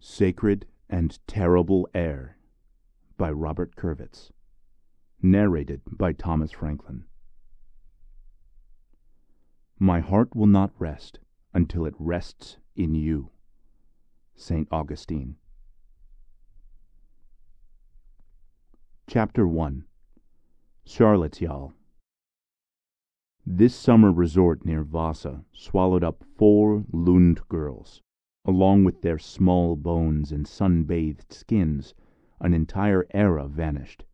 Sacred and Terrible Air by Robert Kurwitz. Narrated by Thomas Franklin. My heart will not rest until it rests in you. St. Augustine. Chapter 1 Charlottesjal This summer resort near Vasa swallowed up four Lund girls. Along with their small bones and sun bathed skins, an entire era vanished.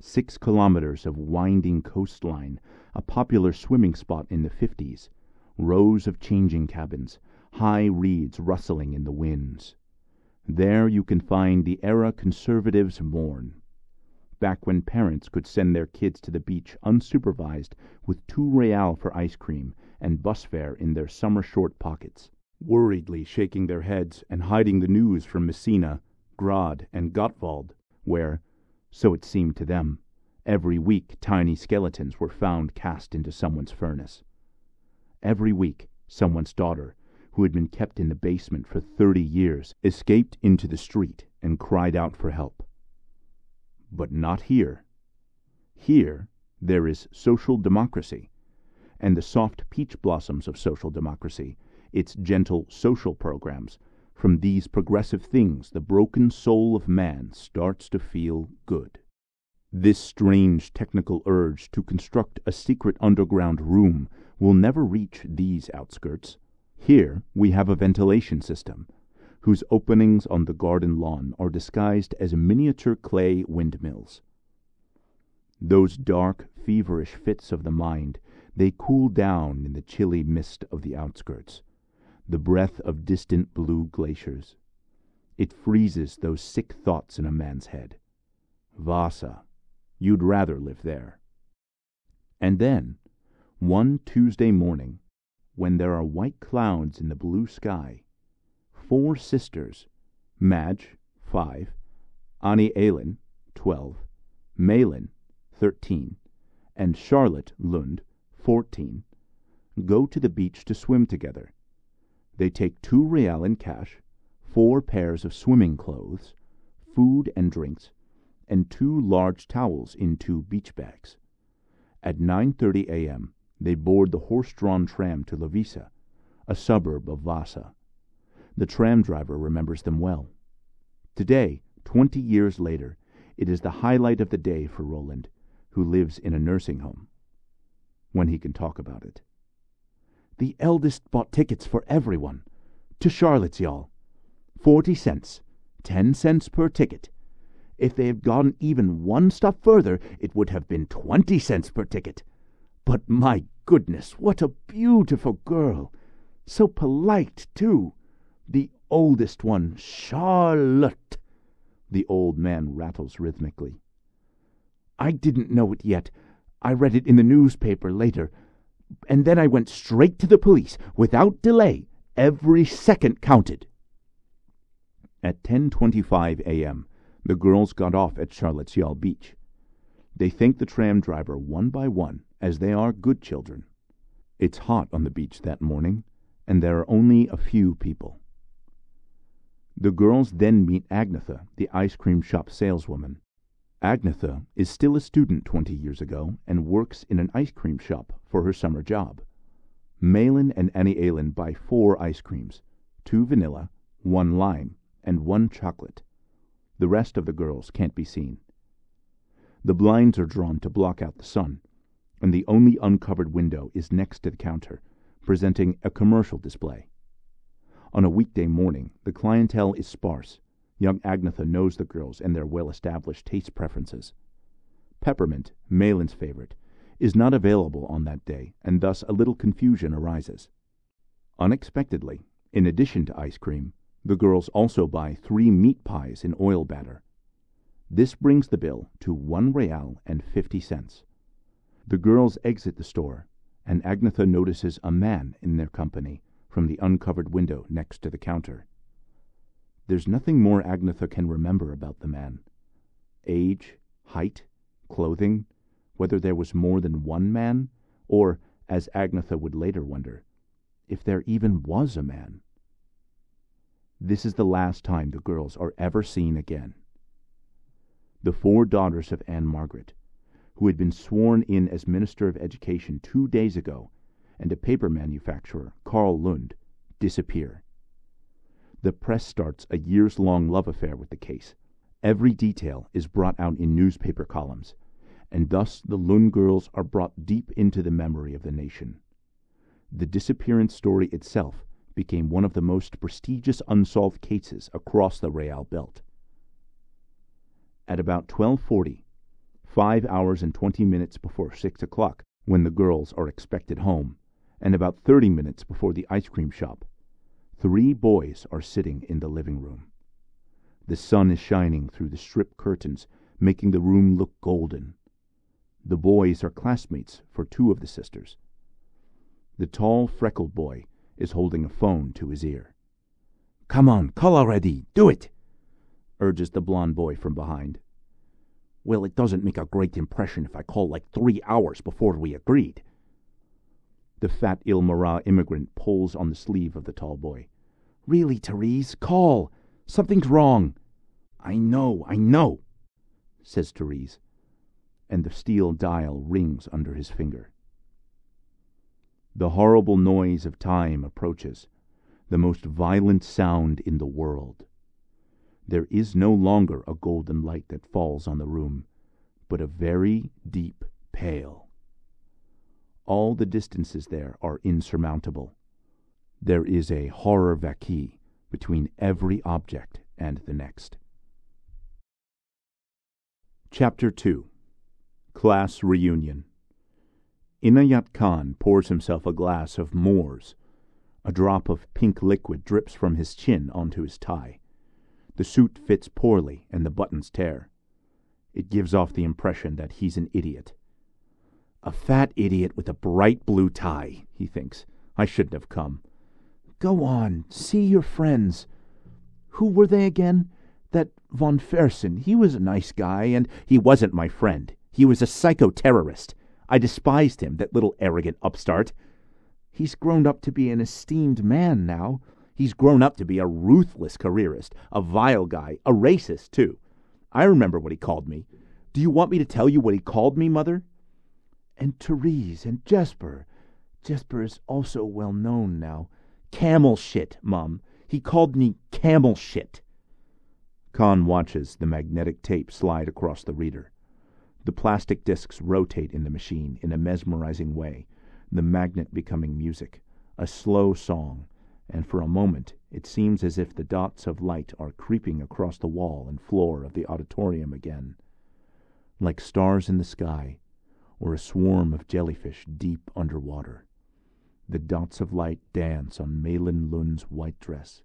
Six kilometers of winding coastline, a popular swimming spot in the fifties, rows of changing cabins, high reeds rustling in the winds. There you can find the era conservatives mourn. Back when parents could send their kids to the beach unsupervised with two real for ice cream and bus fare in their summer short pockets, worriedly shaking their heads and hiding the news from Messina, Grad, and Gottwald, where, so it seemed to them, every week tiny skeletons were found cast into someone's furnace. Every week someone's daughter, who had been kept in the basement for thirty years, escaped into the street and cried out for help. But not here. Here there is social democracy, and the soft peach blossoms of social democracy, its gentle social programs, from these progressive things the broken soul of man starts to feel good. This strange technical urge to construct a secret underground room will never reach these outskirts. Here we have a ventilation system, whose openings on the garden lawn are disguised as miniature clay windmills. Those dark, feverish fits of the mind, they cool down in the chilly mist of the outskirts, the breath of distant blue glaciers. It freezes those sick thoughts in a man's head. Vasa, you'd rather live there. And then, one Tuesday morning, when there are white clouds in the blue sky, four sisters, Madge, five, Annie Elin, twelve, Malin, thirteen, and Charlotte Lund, fourteen, go to the beach to swim together. They take two real in cash, four pairs of swimming clothes, food and drinks, and two large towels in two beach bags. At 9:30 a.m. they board the horse-drawn tram to Loviisa, a suburb of Vasa. The tram driver remembers them well. Today, twenty years later, it is the highlight of the day for Roland, who lives in a nursing home. When he can talk about it. The eldest bought tickets for everyone. To Charlottesjal. Forty cents. Ten cents per ticket. If they had gone even one stop further, it would have been twenty cents per ticket. But my goodness, what a beautiful girl! So polite, too. The oldest one, Charlotte. The old man rattles rhythmically. I didn't know it yet. I read it in the newspaper later. And then I went straight to the police, without delay. Every second counted. At 10:25 a.m., the girls got off at Charlottesjal Beach. They thank the tram driver one by one, as they are good children. It's hot on the beach that morning, and there are only a few people. The girls then meet Agnetha, the ice cream shop saleswoman. Agnetha is still a student twenty years ago and works in an ice cream shop for her summer job. Malin and Annie Elin buy four ice creams two vanilla, one lime, and one chocolate. The rest of the girls can't be seen. The blinds are drawn to block out the sun, and the only uncovered window is next to the counter, presenting a commercial display. On a weekday morning, the clientele is sparse. Young Agnetha knows the girls and their well established taste preferences. Peppermint, Malin's favorite, is not available on that day, and thus a little confusion arises. Unexpectedly, in addition to ice cream, the girls also buy three meat pies in oil batter. This brings the bill to one real and fifty cents. The girls exit the store, and Agnetha notices a man in their company from the uncovered window next to the counter. There's nothing more Agnetha can remember about the man. Age, height, clothing, whether there was more than one man, or, as Agnetha would later wonder, if there even was a man. This is the last time the girls are ever seen again. The four daughters of Anne Margaret, who had been sworn in as Minister of Education two days ago, and a paper manufacturer, Karl Lund, disappear. The press starts a years long love affair with the case. Every detail is brought out in newspaper columns, and thus the Lund girls are brought deep into the memory of the nation. The disappearance story itself became one of the most prestigious unsolved cases across the Real Belt. At about 1240, five hours and twenty minutes before six o'clock, when the girls are expected home, and about thirty minutes before the ice cream shop, three boys are sitting in the living room. The sun is shining through the strip curtains, making the room look golden. The boys are classmates for two of the sisters. The tall, freckled boy is holding a phone to his ear. Come on, call already. Do it, urges the blond boy from behind. Well, it doesn't make a great impression if I call like three hours before we agreed. The fat Iilmaraa immigrant pulls on the sleeve of the tall boy. Really, Therese, call. Something's wrong. I know, I know, says Therese, and the steel dial rings under his finger. The horrible noise of time approaches, the most violent sound in the world. There is no longer a golden light that falls on the room, but a very deep pale. All the distances there are insurmountable. There is a horror vacui between every object and the next. Chapter 2 Class Reunion Inayat Khan pours himself a glass of Moors. A drop of pink liquid drips from his chin onto his tie. The suit fits poorly and the buttons tear. It gives off the impression that he's an idiot. A fat idiot with a bright blue tie, he thinks. I shouldn't have come. Go on, see your friends. Who were they again? That von Fersen, he was a nice guy, and he wasn't my friend. He was a psycho terrorist. I despised him, that little arrogant upstart. He's grown up to be an esteemed man now. He's grown up to be a ruthless careerist, a vile guy, a racist, too. I remember what he called me. Do you want me to tell you what he called me, Mother? And Therese and Jesper. Jesper is also well known now. Camel shit, Mum. He called me camel shit. Khan watches the magnetic tape slide across the reader. The plastic discs rotate in the machine in a mesmerizing way, the magnet becoming music, a slow song, and for a moment it seems as if the dots of light are creeping across the wall and floor of the auditorium again, like stars in the sky, or a swarm of jellyfish deep under water. The dots of light dance on Malin Lund's white dress,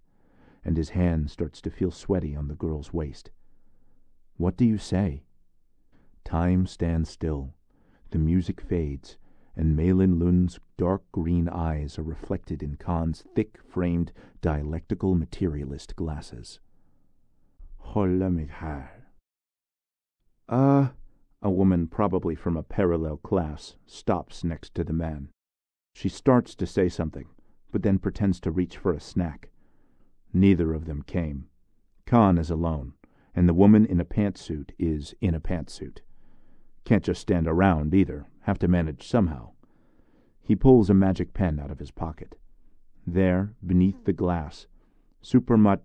and his hand starts to feel sweaty on the girl's waist. What do you say? Time stands still, the music fades, and Malin Lund's dark green eyes are reflected in Khan's thick framed dialectical materialist glasses. Holla mig här. Uh, a woman probably from a parallel class stops next to the man. She starts to say something, but then pretends to reach for a snack. Neither of them came. Khan is alone, and the woman in a pantsuit is in a pantsuit. Can't just stand around either, have to manage somehow. He pulls a magic pen out of his pocket. There, beneath the glass, Supermat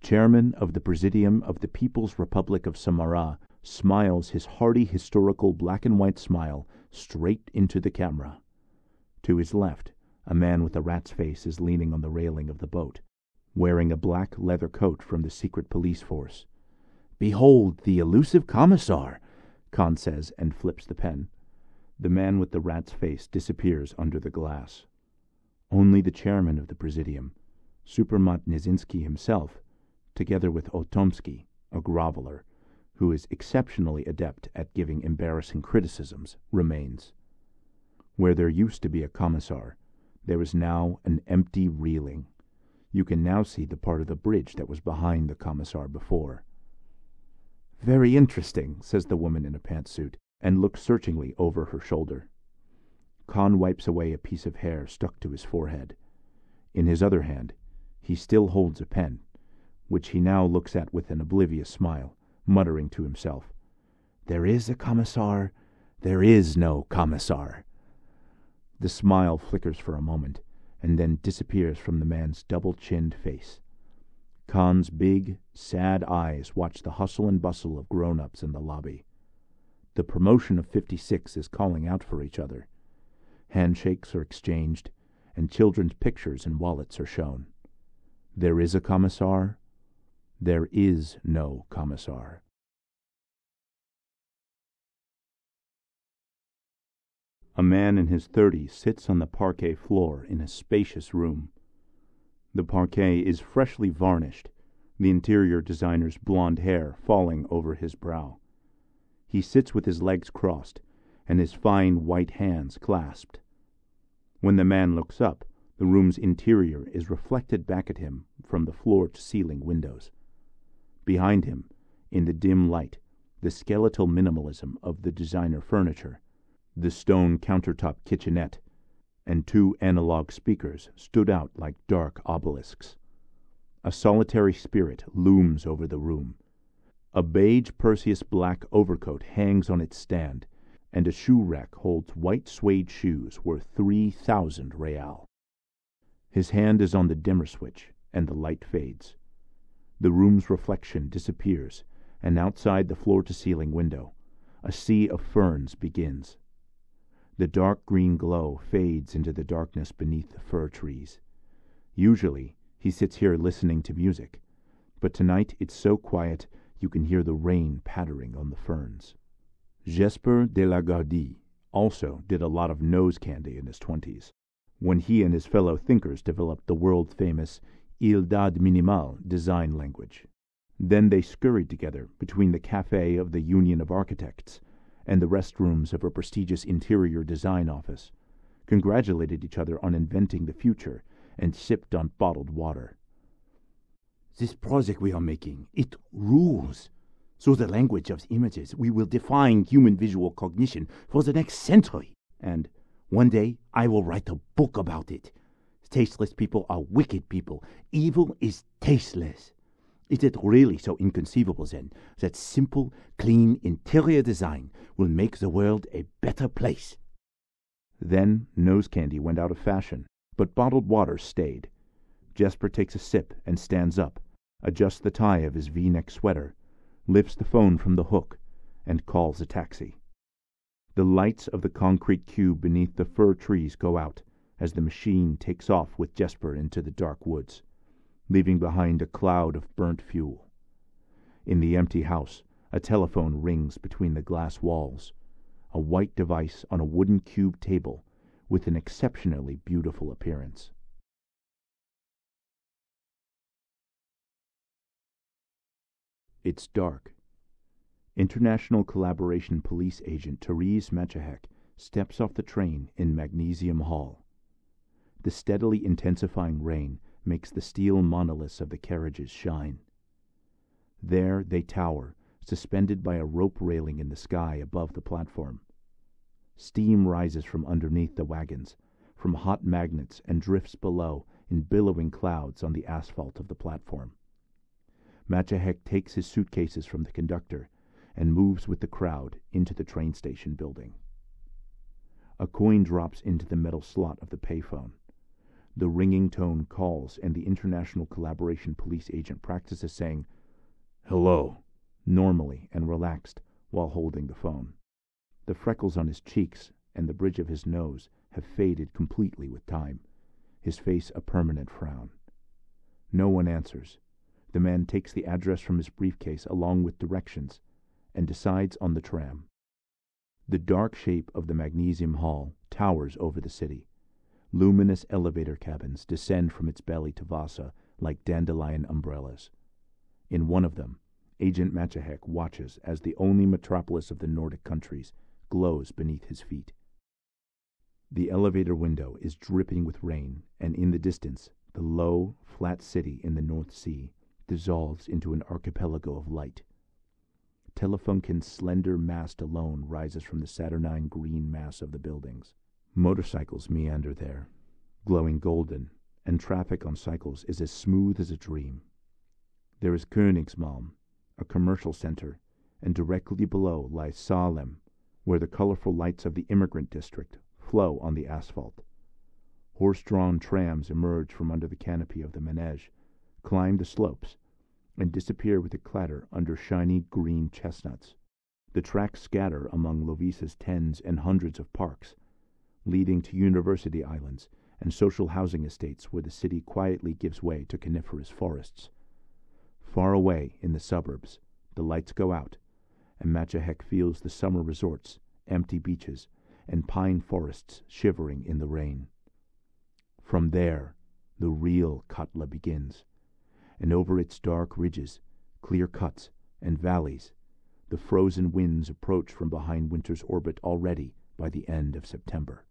chairman of the Presidium of the People's Republic of Samara, smiles his hearty historical black and white smile straight into the camera. To his left, a man with a rat's face is leaning on the railing of the boat, wearing a black leather coat from the secret police force. Behold the elusive commissar! Khan says and flips the pen. The man with the rat's face disappears under the glass. Only the chairman of the Presidium, Supermat Nizinsky himself, together with Otomsky, a groveler, who is exceptionally adept at giving embarrassing criticisms, remains. Where there used to be a commissar, there is now an empty reeling. You can now see the part of the bridge that was behind the commissar before. Very interesting, says the woman in a pantsuit, and looks searchingly over her shoulder. Khan wipes away a piece of hair stuck to his forehead. In his other hand, He still holds a pen, which he now looks at with an oblivious smile, muttering to himself, There is a commissar, there is no commissar. The smile flickers for a moment, and then disappears from the man's double chinned face. Khan's big, sad eyes watch the hustle and bustle of grown ups in the lobby. The promotion of 56 is calling out for each other. Handshakes are exchanged, and children's pictures and wallets are shown. There is a commissar. There is no commissar. A man in his thirties sits on the parquet floor in a spacious room. The parquet is freshly varnished, the interior designer's blond hair falling over his brow. He sits with his legs crossed and his fine white hands clasped. When the man looks up, the room's interior is reflected back at him from the floor to ceiling windows. Behind him, in the dim light, the skeletal minimalism of the designer furniture the stone countertop kitchenette, and two analog speakers stood out like dark obelisks. A solitary spirit looms over the room. A beige Perseus black overcoat hangs on its stand, and a shoe rack holds white suede shoes worth three thousand real. His hand is on the dimmer switch, and the light fades. The room's reflection disappears, and outside the floor to ceiling window, a sea of ferns begins. The dark green glow fades into the darkness beneath the fir trees. Usually he sits here listening to music, but tonight it's so quiet you can hear the rain pattering on the ferns. Jesper de la Gardie also did a lot of nose candy in his twenties, when he and his fellow thinkers developed the world famous Eildad Minimal design language. Then they scurried together between the cafe of the Union of Architects and the restrooms of a prestigious interior design office, congratulated each other on inventing the future, and sipped on bottled water. This project we are making, it rules. So the language of images, we will define human visual cognition for the next century. And one day I will write a book about it. Tasteless people are wicked people. Evil is tasteless. Is it really so inconceivable, then, that simple, clean interior design will make the world a better place? Then nose candy went out of fashion, but bottled water stayed. Jesper takes a sip and stands up, adjusts the tie of his v neck sweater, lifts the phone from the hook, and calls a taxi. The lights of the concrete cube beneath the fir trees go out as the machine takes off with Jesper into the dark woods leaving behind a cloud of burnt fuel. In the empty house, a telephone rings between the glass walls, a white device on a wooden cube table with an exceptionally beautiful appearance. It's dark. International Collaboration Police Agent Therese Machahek steps off the train in Magnesium Hall. The steadily intensifying rain makes the steel monoliths of the carriages shine. There they tower, suspended by a rope railing in the sky above the platform. Steam rises from underneath the wagons, from hot magnets, and drifts below in billowing clouds on the asphalt of the platform. Machahek takes his suitcases from the conductor and moves with the crowd into the train station building. A coin drops into the metal slot of the payphone. The ringing tone calls, and the International Collaboration Police agent practices saying, Hello, normally and relaxed while holding the phone. The freckles on his cheeks and the bridge of his nose have faded completely with time, his face a permanent frown. No one answers. The man takes the address from his briefcase along with directions and decides on the tram. The dark shape of the Magnesium Hall towers over the city. Luminous elevator cabins descend from its belly to Vasa like dandelion umbrellas. In one of them, Agent Machahek watches as the only metropolis of the Nordic countries glows beneath his feet. The elevator window is dripping with rain, and in the distance, the low, flat city in the North Sea dissolves into an archipelago of light. Telefunken's slender mast alone rises from the saturnine green mass of the buildings. Motorcycles meander there, glowing golden and traffic on cycles is as smooth as a dream. There is Königsmalm, a commercial center, and directly below lies Salem, where the colorful lights of the immigrant district flow on the asphalt. Horse drawn trams emerge from under the canopy of the manege, climb the slopes, and disappear with a clatter under shiny green chestnuts. The tracks scatter among Lovisa's tens and hundreds of parks, leading to university islands and social housing estates where the city quietly gives way to coniferous forests. Far away in the suburbs, the lights go out, and Machahek feels the summer resorts, empty beaches, and pine forests shivering in the rain. From there, the real Katla begins, and over its dark ridges, clear cuts, and valleys, the frozen winds approach from behind winter's orbit already by the end of September.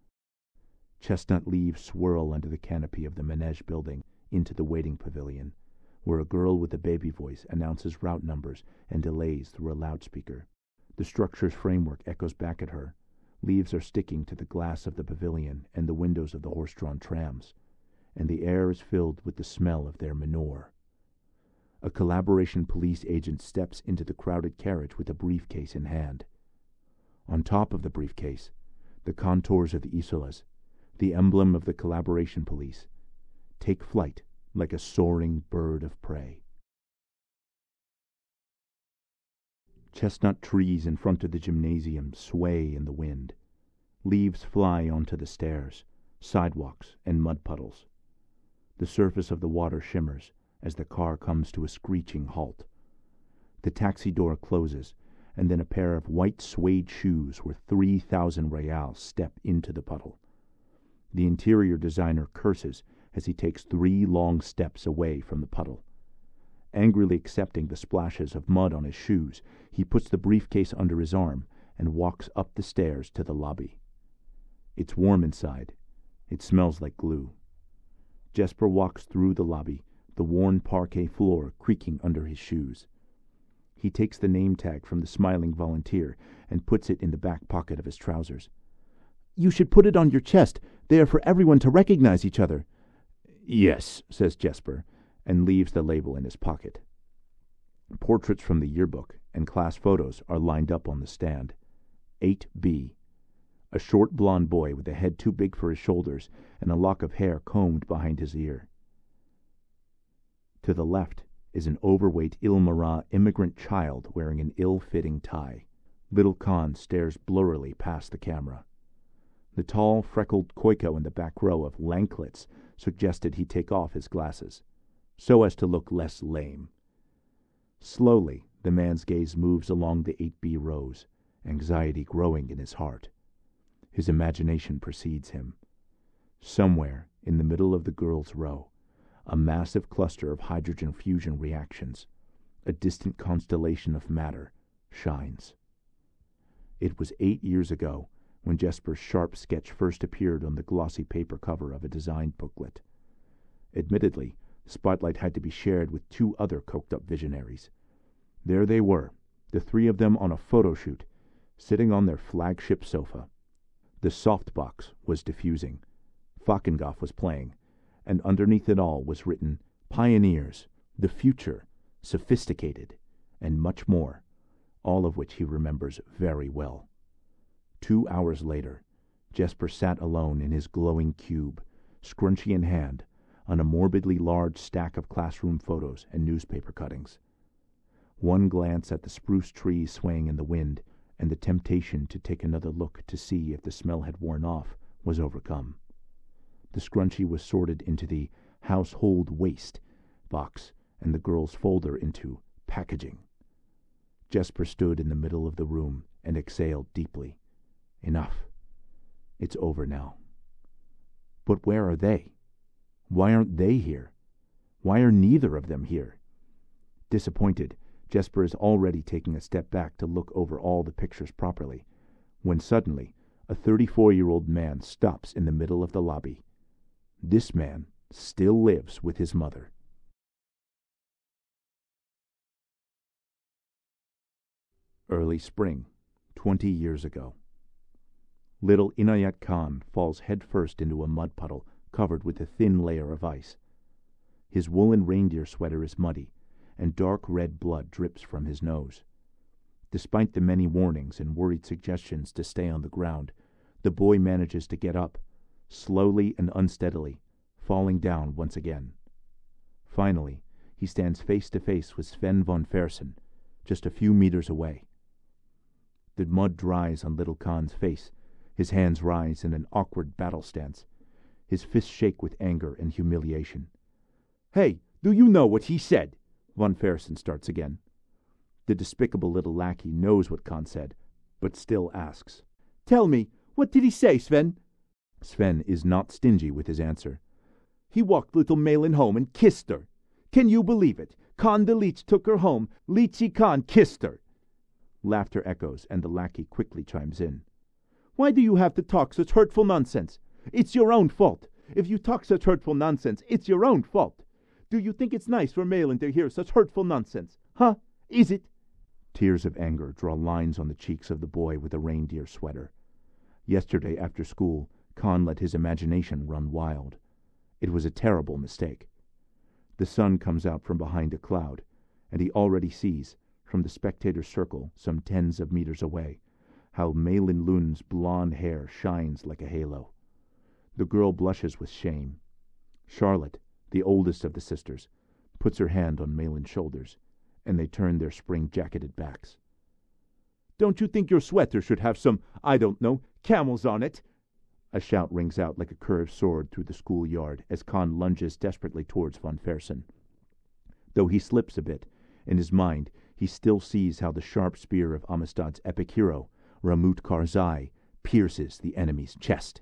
Chestnut leaves swirl under the canopy of the Manege building into the waiting pavilion, where a girl with a baby voice announces route numbers and delays through a loudspeaker. The structure's framework echoes back at her. Leaves are sticking to the glass of the pavilion and the windows of the horse drawn trams, and the air is filled with the smell of their manure. A collaboration police agent steps into the crowded carriage with a briefcase in hand. On top of the briefcase, the contours of the Isolas the emblem of the collaboration police, take flight like a soaring bird of prey. Chestnut trees in front of the gymnasium sway in the wind. Leaves fly onto the stairs, sidewalks, and mud puddles. The surface of the water shimmers as the car comes to a screeching halt. The taxi door closes, and then a pair of white suede shoes worth three thousand reals step into the puddle. The interior designer curses as he takes three long steps away from the puddle. Angrily accepting the splashes of mud on his shoes, he puts the briefcase under his arm and walks up the stairs to the lobby. It's warm inside. It smells like glue. Jesper walks through the lobby, the worn parquet floor creaking under his shoes. He takes the name tag from the smiling volunteer and puts it in the back pocket of his trousers. You should put it on your chest. They are for everyone to recognize each other. Yes, says Jesper, and leaves the label in his pocket. Portraits from the yearbook and class photos are lined up on the stand. 8B. A short blond boy with a head too big for his shoulders and a lock of hair combed behind his ear. To the left is an overweight Iilmaraa immigrant child wearing an ill fitting tie. Little Khan stares blurrily past the camera. The tall, freckled Koiko in the back row of Lanklets suggested he take off his glasses, so as to look less lame. Slowly, the man's gaze moves along the 8B rows, anxiety growing in his heart. His imagination precedes him. Somewhere in the middle of the girls' row, a massive cluster of hydrogen fusion reactions, a distant constellation of matter, shines. It was eight years ago when Jesper's sharp sketch first appeared on the glossy paper cover of a design booklet. Admittedly, spotlight had to be shared with two other coked up visionaries. There they were, the three of them on a photo shoot, sitting on their flagship sofa. The softbox was diffusing. Fakengoff was playing, and underneath it all was written Pioneers, the future, sophisticated, and much more, all of which he remembers very well. Two hours later, Jesper sat alone in his glowing cube, scrunchie in hand, on a morbidly large stack of classroom photos and newspaper cuttings. One glance at the spruce trees swaying in the wind, and the temptation to take another look to see if the smell had worn off, was overcome. The scrunchie was sorted into the household waste box and the girl's folder into packaging. Jesper stood in the middle of the room and exhaled deeply. Enough. It's over now. But where are they? Why aren't they here? Why are neither of them here? Disappointed, Jesper is already taking a step back to look over all the pictures properly, when suddenly a 34 year old man stops in the middle of the lobby. This man still lives with his mother. Early spring, 20 years ago. Little Inayat Khan falls headfirst into a mud puddle covered with a thin layer of ice. His woolen reindeer sweater is muddy, and dark red blood drips from his nose. Despite the many warnings and worried suggestions to stay on the ground, the boy manages to get up, slowly and unsteadily, falling down once again. Finally, he stands face to face with Sven von Fersen, just a few meters away. The mud dries on little Khan's face. His hands rise in an awkward battle stance. His fists shake with anger and humiliation. Hey, do you know what he said? Von Fersen starts again. The despicable little lackey knows what Khan said, but still asks. Tell me, what did he say, Sven? Sven is not stingy with his answer. He walked little Malin home and kissed her. Can you believe it? Khan the leech took her home. Leechy Khan kissed her. Laughter echoes, and the lackey quickly chimes in. Why do you have to talk such hurtful nonsense? It's your own fault. If you talk such hurtful nonsense, it's your own fault. Do you think it's nice for Malin to hear such hurtful nonsense? Huh? Is it? Tears of anger draw lines on the cheeks of the boy with the reindeer sweater. Yesterday after school, Khan let his imagination run wild. It was a terrible mistake. The sun comes out from behind a cloud, and he already sees, from the spectator's circle some tens of meters away, how Malin Lund's blonde hair shines like a halo. The girl blushes with shame. Charlotte, the oldest of the sisters, puts her hand on Malin's shoulders, and they turn their spring jacketed backs. Don't you think your sweater should have some, I don't know, camels on it? A shout rings out like a curved sword through the schoolyard as Khan lunges desperately towards von Fersen. Though he slips a bit, in his mind he still sees how the sharp spear of Amistad's epic hero, Ramout Karzai, pierces the enemy's chest.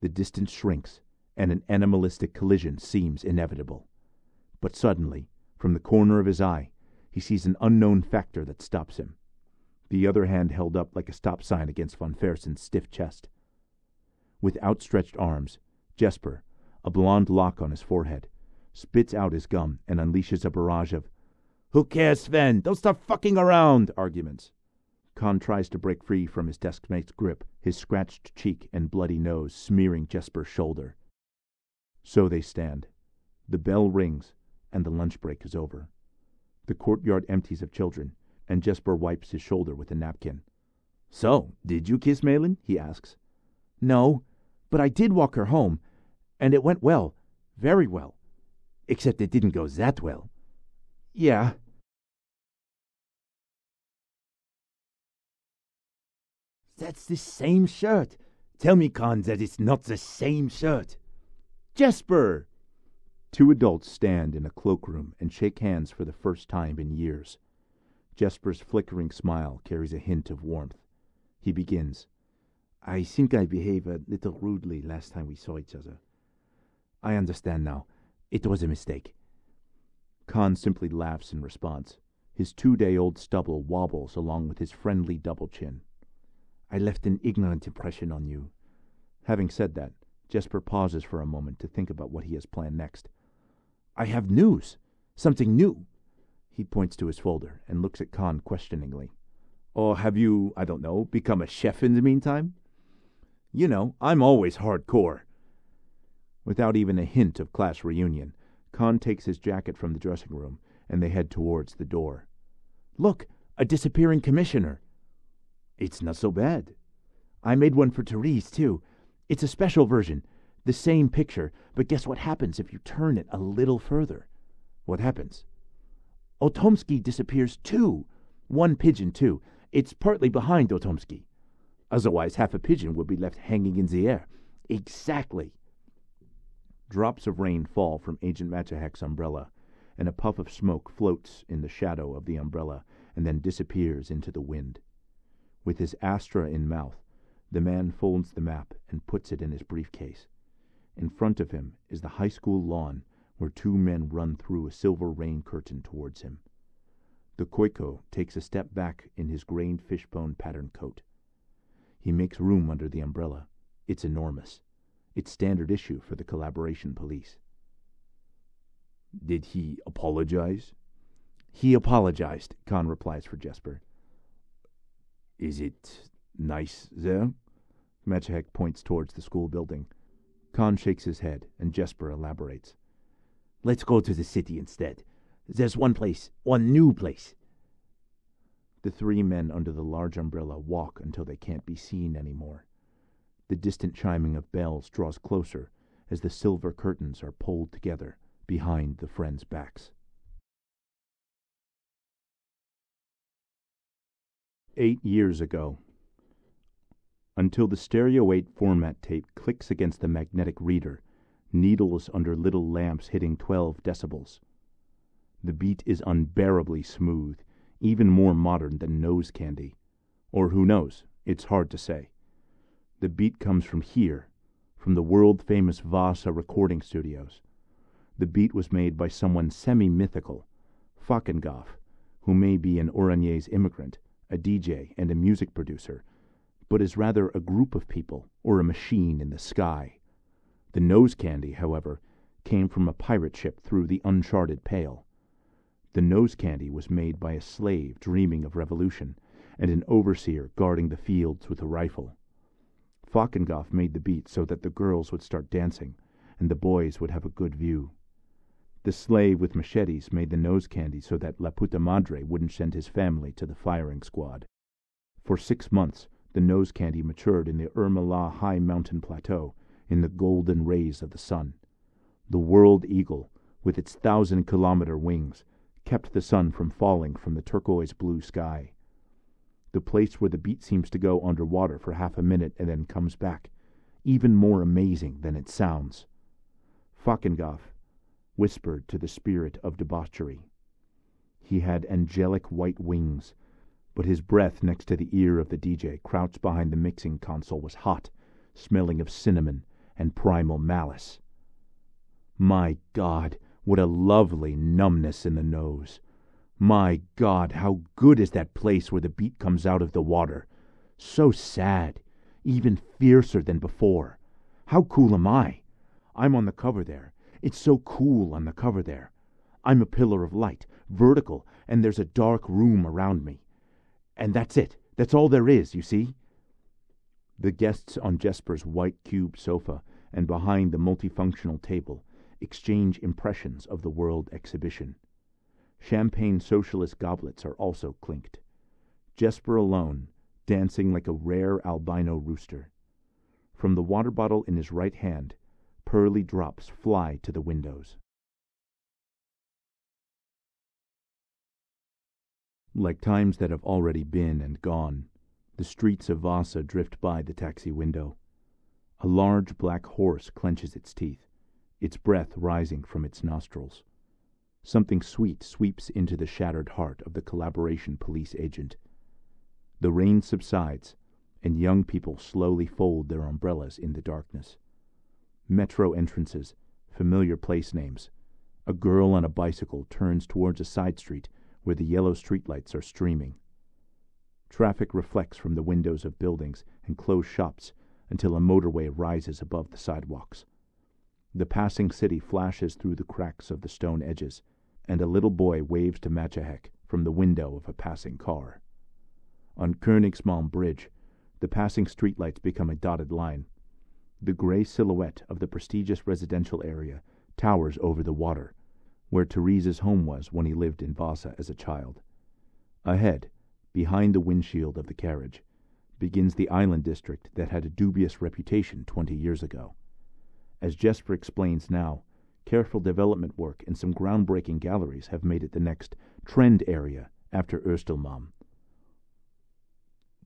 The distance shrinks, and an animalistic collision seems inevitable. But suddenly, from the corner of his eye, he sees an unknown factor that stops him the other hand held up like a stop sign against von Fersen's stiff chest. With outstretched arms, Jesper, a blond lock on his forehead, spits out his gum and unleashes a barrage of, Who cares, Sven? Don't stop fucking around! arguments. Khan tries to break free from his deskmate's grip, his scratched cheek and bloody nose smearing Jesper's shoulder. So they stand. The bell rings, and the lunch break is over. The courtyard empties of children, and Jesper wipes his shoulder with a napkin. So, did you kiss Malin? he asks. No, but I did walk her home, and it went well, very well. Except it didn't go that well. Yeah. That's the same shirt. Tell me, Khan, that it's not the same shirt. Jesper! Two adults stand in a cloakroom and shake hands for the first time in years. Jesper's flickering smile carries a hint of warmth. He begins. I think I behaved a little rudely last time we saw each other. I understand now. It was a mistake. Khan simply laughs in response. His two day old stubble wobbles along with his friendly double chin. I left an ignorant impression on you. Having said that, Jesper pauses for a moment to think about what he has planned next. I have news. Something new. He points to his folder and looks at Khan questioningly. Or have you, I don't know, become a chef in the meantime? You know, I'm always hardcore. Without even a hint of class reunion, Khan takes his jacket from the dressing room and they head towards the door. Look, a disappearing commissioner. It's not so bad. I made one for Therese, too. It's a special version. The same picture, but guess what happens if you turn it a little further? What happens? Otomsky disappears too. One pigeon, too. It's partly behind Otomsky. Otherwise, half a pigeon would be left hanging in the air. Exactly. Drops of rain fall from Agent Matahek's umbrella, and a puff of smoke floats in the shadow of the umbrella and then disappears into the wind. With his astra in mouth, the man folds the map and puts it in his briefcase. In front of him is the high school lawn where two men run through a silver rain curtain towards him. The Koiko takes a step back in his grained fishbone patterned coat. He makes room under the umbrella. It's enormous. It's standard issue for the collaboration police. Did he apologize? He apologized, Khan replies for Jesper. Is it nice there? Matahek points towards the school building. Khan shakes his head, and Jesper elaborates. Let's go to the city instead. There's one place, one new place. The three men under the large umbrella walk until they can't be seen any more. The distant chiming of bells draws closer as the silver curtains are pulled together behind the friends' backs. Eight years ago. Until the Stereo 8 format tape clicks against the magnetic reader, needles under little lamps hitting 12 decibels. The beat is unbearably smooth, even more modern than nose candy. Or who knows? It's hard to say. The beat comes from here, from the world famous Vasa recording studios. The beat was made by someone semi mythical, Fakengoff, who may be an Oranien's immigrant, a DJ, and a music producer, but is rather a group of people or a machine in the sky. The nose candy, however, came from a pirate ship through the uncharted Pale. The nose candy was made by a slave dreaming of revolution, and an overseer guarding the fields with a rifle. Fakengoff made the beat so that the girls would start dancing, and the boys would have a good view. The slave with machetes made the nose candy so that La Puta Madre wouldn't send his family to the firing squad. For six months, the nose candy matured in the Urmila high mountain plateau, in the golden rays of the sun. The world eagle, with its thousand kilometer wings, kept the sun from falling from the turquoise blue sky. The place where the beat seems to go under water for half a minute and then comes back, even more amazing than it sounds. Fakengoff whispered to the spirit of debauchery. He had angelic white wings, but his breath next to the ear of the DJ crouched behind the mixing console was hot, smelling of cinnamon and primal malice. My God, what a lovely numbness in the nose! My God, how good is that place where the beat comes out of the water! So sad, even fiercer than before. How cool am I? I'm on the cover there. It's so cool on the cover there. I'm a pillar of light, vertical, and there's a dark room around me. And that's it. That's all there is, you see? The guests on Jesper's white cube sofa and behind the multifunctional table exchange impressions of the World Exhibition. Champagne socialist goblets are also clinked. Jesper alone, dancing like a rare albino rooster. From the water bottle in his right hand, pearly drops fly to the windows. Like times that have already been and gone, the streets of Vasa drift by the taxi window. A large black horse clenches its teeth, its breath rising from its nostrils. Something sweet sweeps into the shattered heart of the collaboration police agent. The rain subsides, and young people slowly fold their umbrellas in the darkness. Metro entrances, familiar place names. A girl on a bicycle turns towards a side street where the yellow streetlights are streaming. Traffic reflects from the windows of buildings and closed shops until a motorway rises above the sidewalks. The passing city flashes through the cracks of the stone edges, and a little boy waves to Machahek from the window of a passing car. On Königsmalm Bridge, the passing streetlights become a dotted line. The gray silhouette of the prestigious residential area towers over the water, where Therese's home was when he lived in Vasa as a child. Ahead, behind the windshield of the carriage, begins the island district that had a dubious reputation twenty years ago. As Jesper explains now, careful development work and some groundbreaking galleries have made it the next trend area after Östermalm.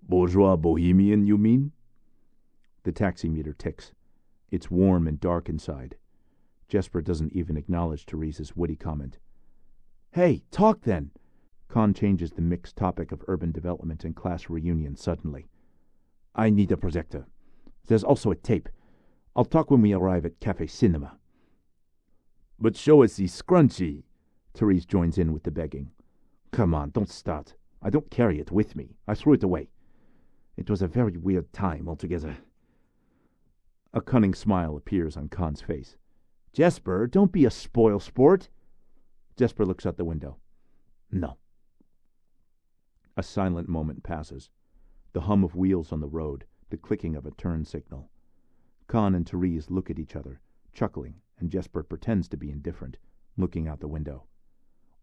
Bourgeois bohemian, you mean? The taximeter ticks. It's warm and dark inside. Jesper doesn't even acknowledge Therese's witty comment. Hey, talk then! Khan changes the mixed topic of urban development and class reunion suddenly. I need a projector. There's also a tape. I'll talk when we arrive at Cafe Cinema. But show us the scrunchie. Therese joins in with the begging. Come on, don't start. I don't carry it with me. I threw it away. It was a very weird time altogether. A cunning smile appears on Khan's face. Jesper, don't be a spoil sport. Jesper looks out the window. No. A silent moment passes. The hum of wheels on the road, the clicking of a turn signal. Khan and Therese look at each other, chuckling, and Jesper pretends to be indifferent, looking out the window.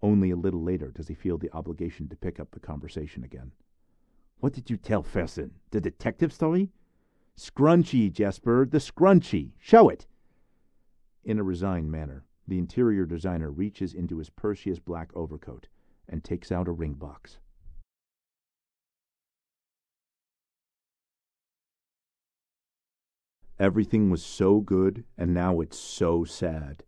Only a little later does he feel the obligation to pick up the conversation again. What did you tell Fersen? The detective story? Scrunchy, Jesper, the scrunchy. Show it. In a resigned manner, the interior designer reaches into his Perseus black overcoat and takes out a ring box. Everything was so good, and now it's so sad.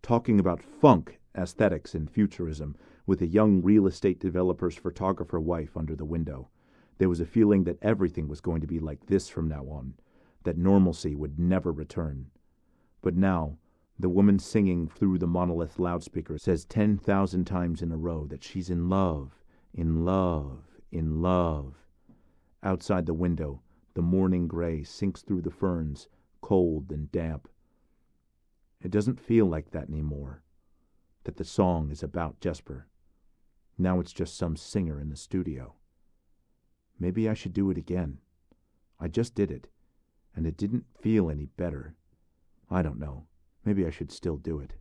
Talking about funk, aesthetics, and futurism with a young real estate developer's photographer wife under the window. There was a feeling that everything was going to be like this from now on, that normalcy would never return. But now, the woman singing through the monolith loudspeaker says 10,000 times in a row that she's in love, in love, in love. Outside the window, the morning gray sinks through the ferns, cold and damp. It doesn't feel like that anymore, that the song is about Jesper. Now it's just some singer in the studio. Maybe I should do it again. I just did it, and it didn't feel any better. I don't know. Maybe I should still do it.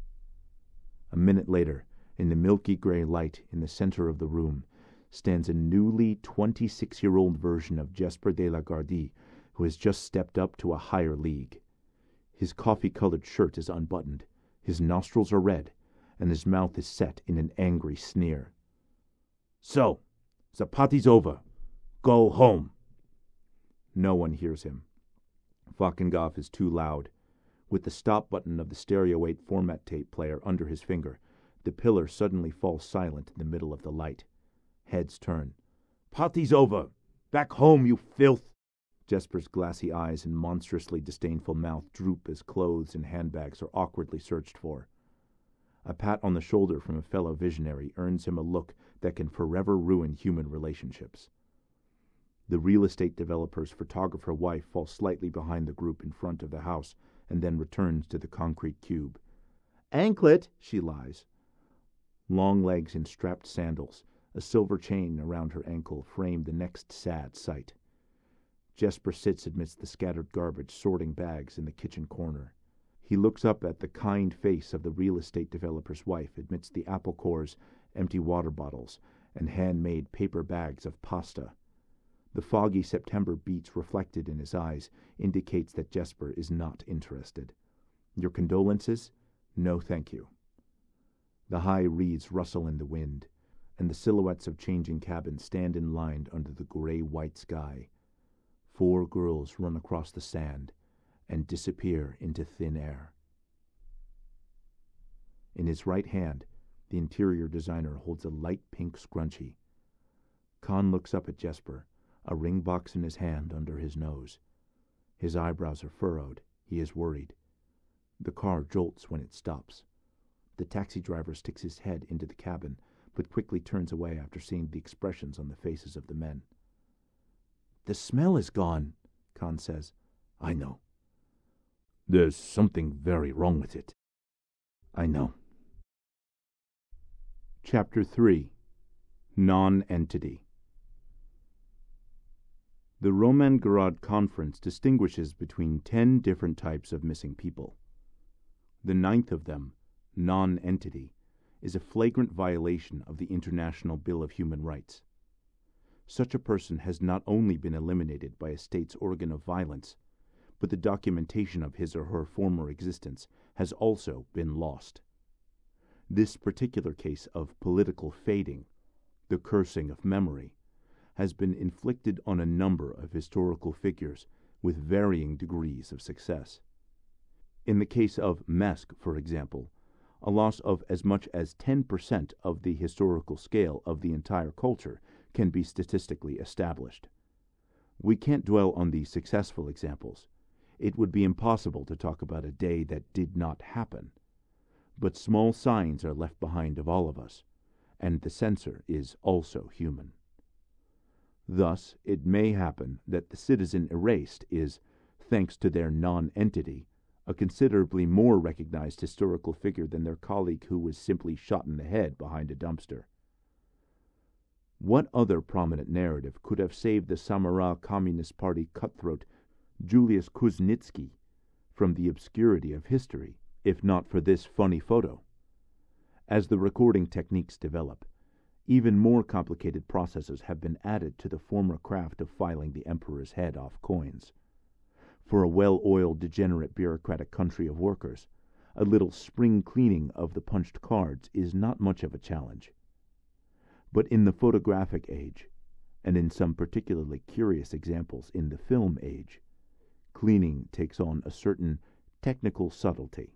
A minute later, in the milky gray light in the center of the room, stands a newly 26 year old version of Jesper de la Gardie, who has just stepped up to a higher league. His coffee colored shirt is unbuttoned, his nostrils are red, and his mouth is set in an angry sneer. So, the party's over. Go home. No one hears him. Valkendorf is too loud. With the stop button of the Stereo 8 format tape player under his finger, the pillar suddenly falls silent in the middle of the light. Heads turn. Party's over. Back home, you filth. Jesper's glassy eyes and monstrously disdainful mouth droop as clothes and handbags are awkwardly searched for. A pat on the shoulder from a fellow visionary earns him a look that can forever ruin human relationships. The real estate developer's photographer wife falls slightly behind the group in front of the house and then returns to the concrete cube. Anklet, she lies. Long legs in strapped sandals, a silver chain around her ankle frame the next sad sight. Jesper sits amidst the scattered garbage, sorting bags in the kitchen corner. He looks up at the kind face of the real estate developer's wife amidst the apple cores, empty water bottles, and handmade paper bags of pasta. The foggy September beats reflected in his eyes indicates that Jesper is not interested. Your condolences? No, thank you. The high reeds rustle in the wind, and the silhouettes of changing cabins stand in line under the gray-white sky. Four girls run across the sand and disappear into thin air. In his right hand, the interior designer holds a light pink scrunchie. Khan looks up at Jesper, a ring box in his hand under his nose. His eyebrows are furrowed. He is worried. The car jolts when it stops. The taxi driver sticks his head into the cabin, but quickly turns away after seeing the expressions on the faces of the men. The smell is gone, Khan says. I know. There's something very wrong with it. I know. Chapter 3 Non Entity The Roman Garad Conference distinguishes between ten different types of missing people. The ninth of them, non entity, is a flagrant violation of the International Bill of Human Rights. Such a person has not only been eliminated by a state's organ of violence, but the documentation of his or her former existence has also been lost. This particular case of political fading, the cursing of memory, has been inflicted on a number of historical figures with varying degrees of success. In the case of Mesk, for example, a loss of as much as 10% of the historical scale of the entire culture can be statistically established. We can't dwell on the successful examples. It would be impossible to talk about a day that did not happen. But small signs are left behind of all of us, and the censor is also human. Thus, it may happen that the citizen erased is, thanks to their non entity, a considerably more recognized historical figure than their colleague who was simply shot in the head behind a dumpster. What other prominent narrative could have saved the Samara Communist Party cutthroat Julius Kuznitsky from the obscurity of history, if not for this funny photo. As the recording techniques develop, even more complicated processes have been added to the former craft of filing the emperor's head off coins. For a well oiled, degenerate, bureaucratic country of workers, a little spring cleaning of the punched cards is not much of a challenge. But in the photographic age, and in some particularly curious examples in the film age, cleaning takes on a certain technical subtlety.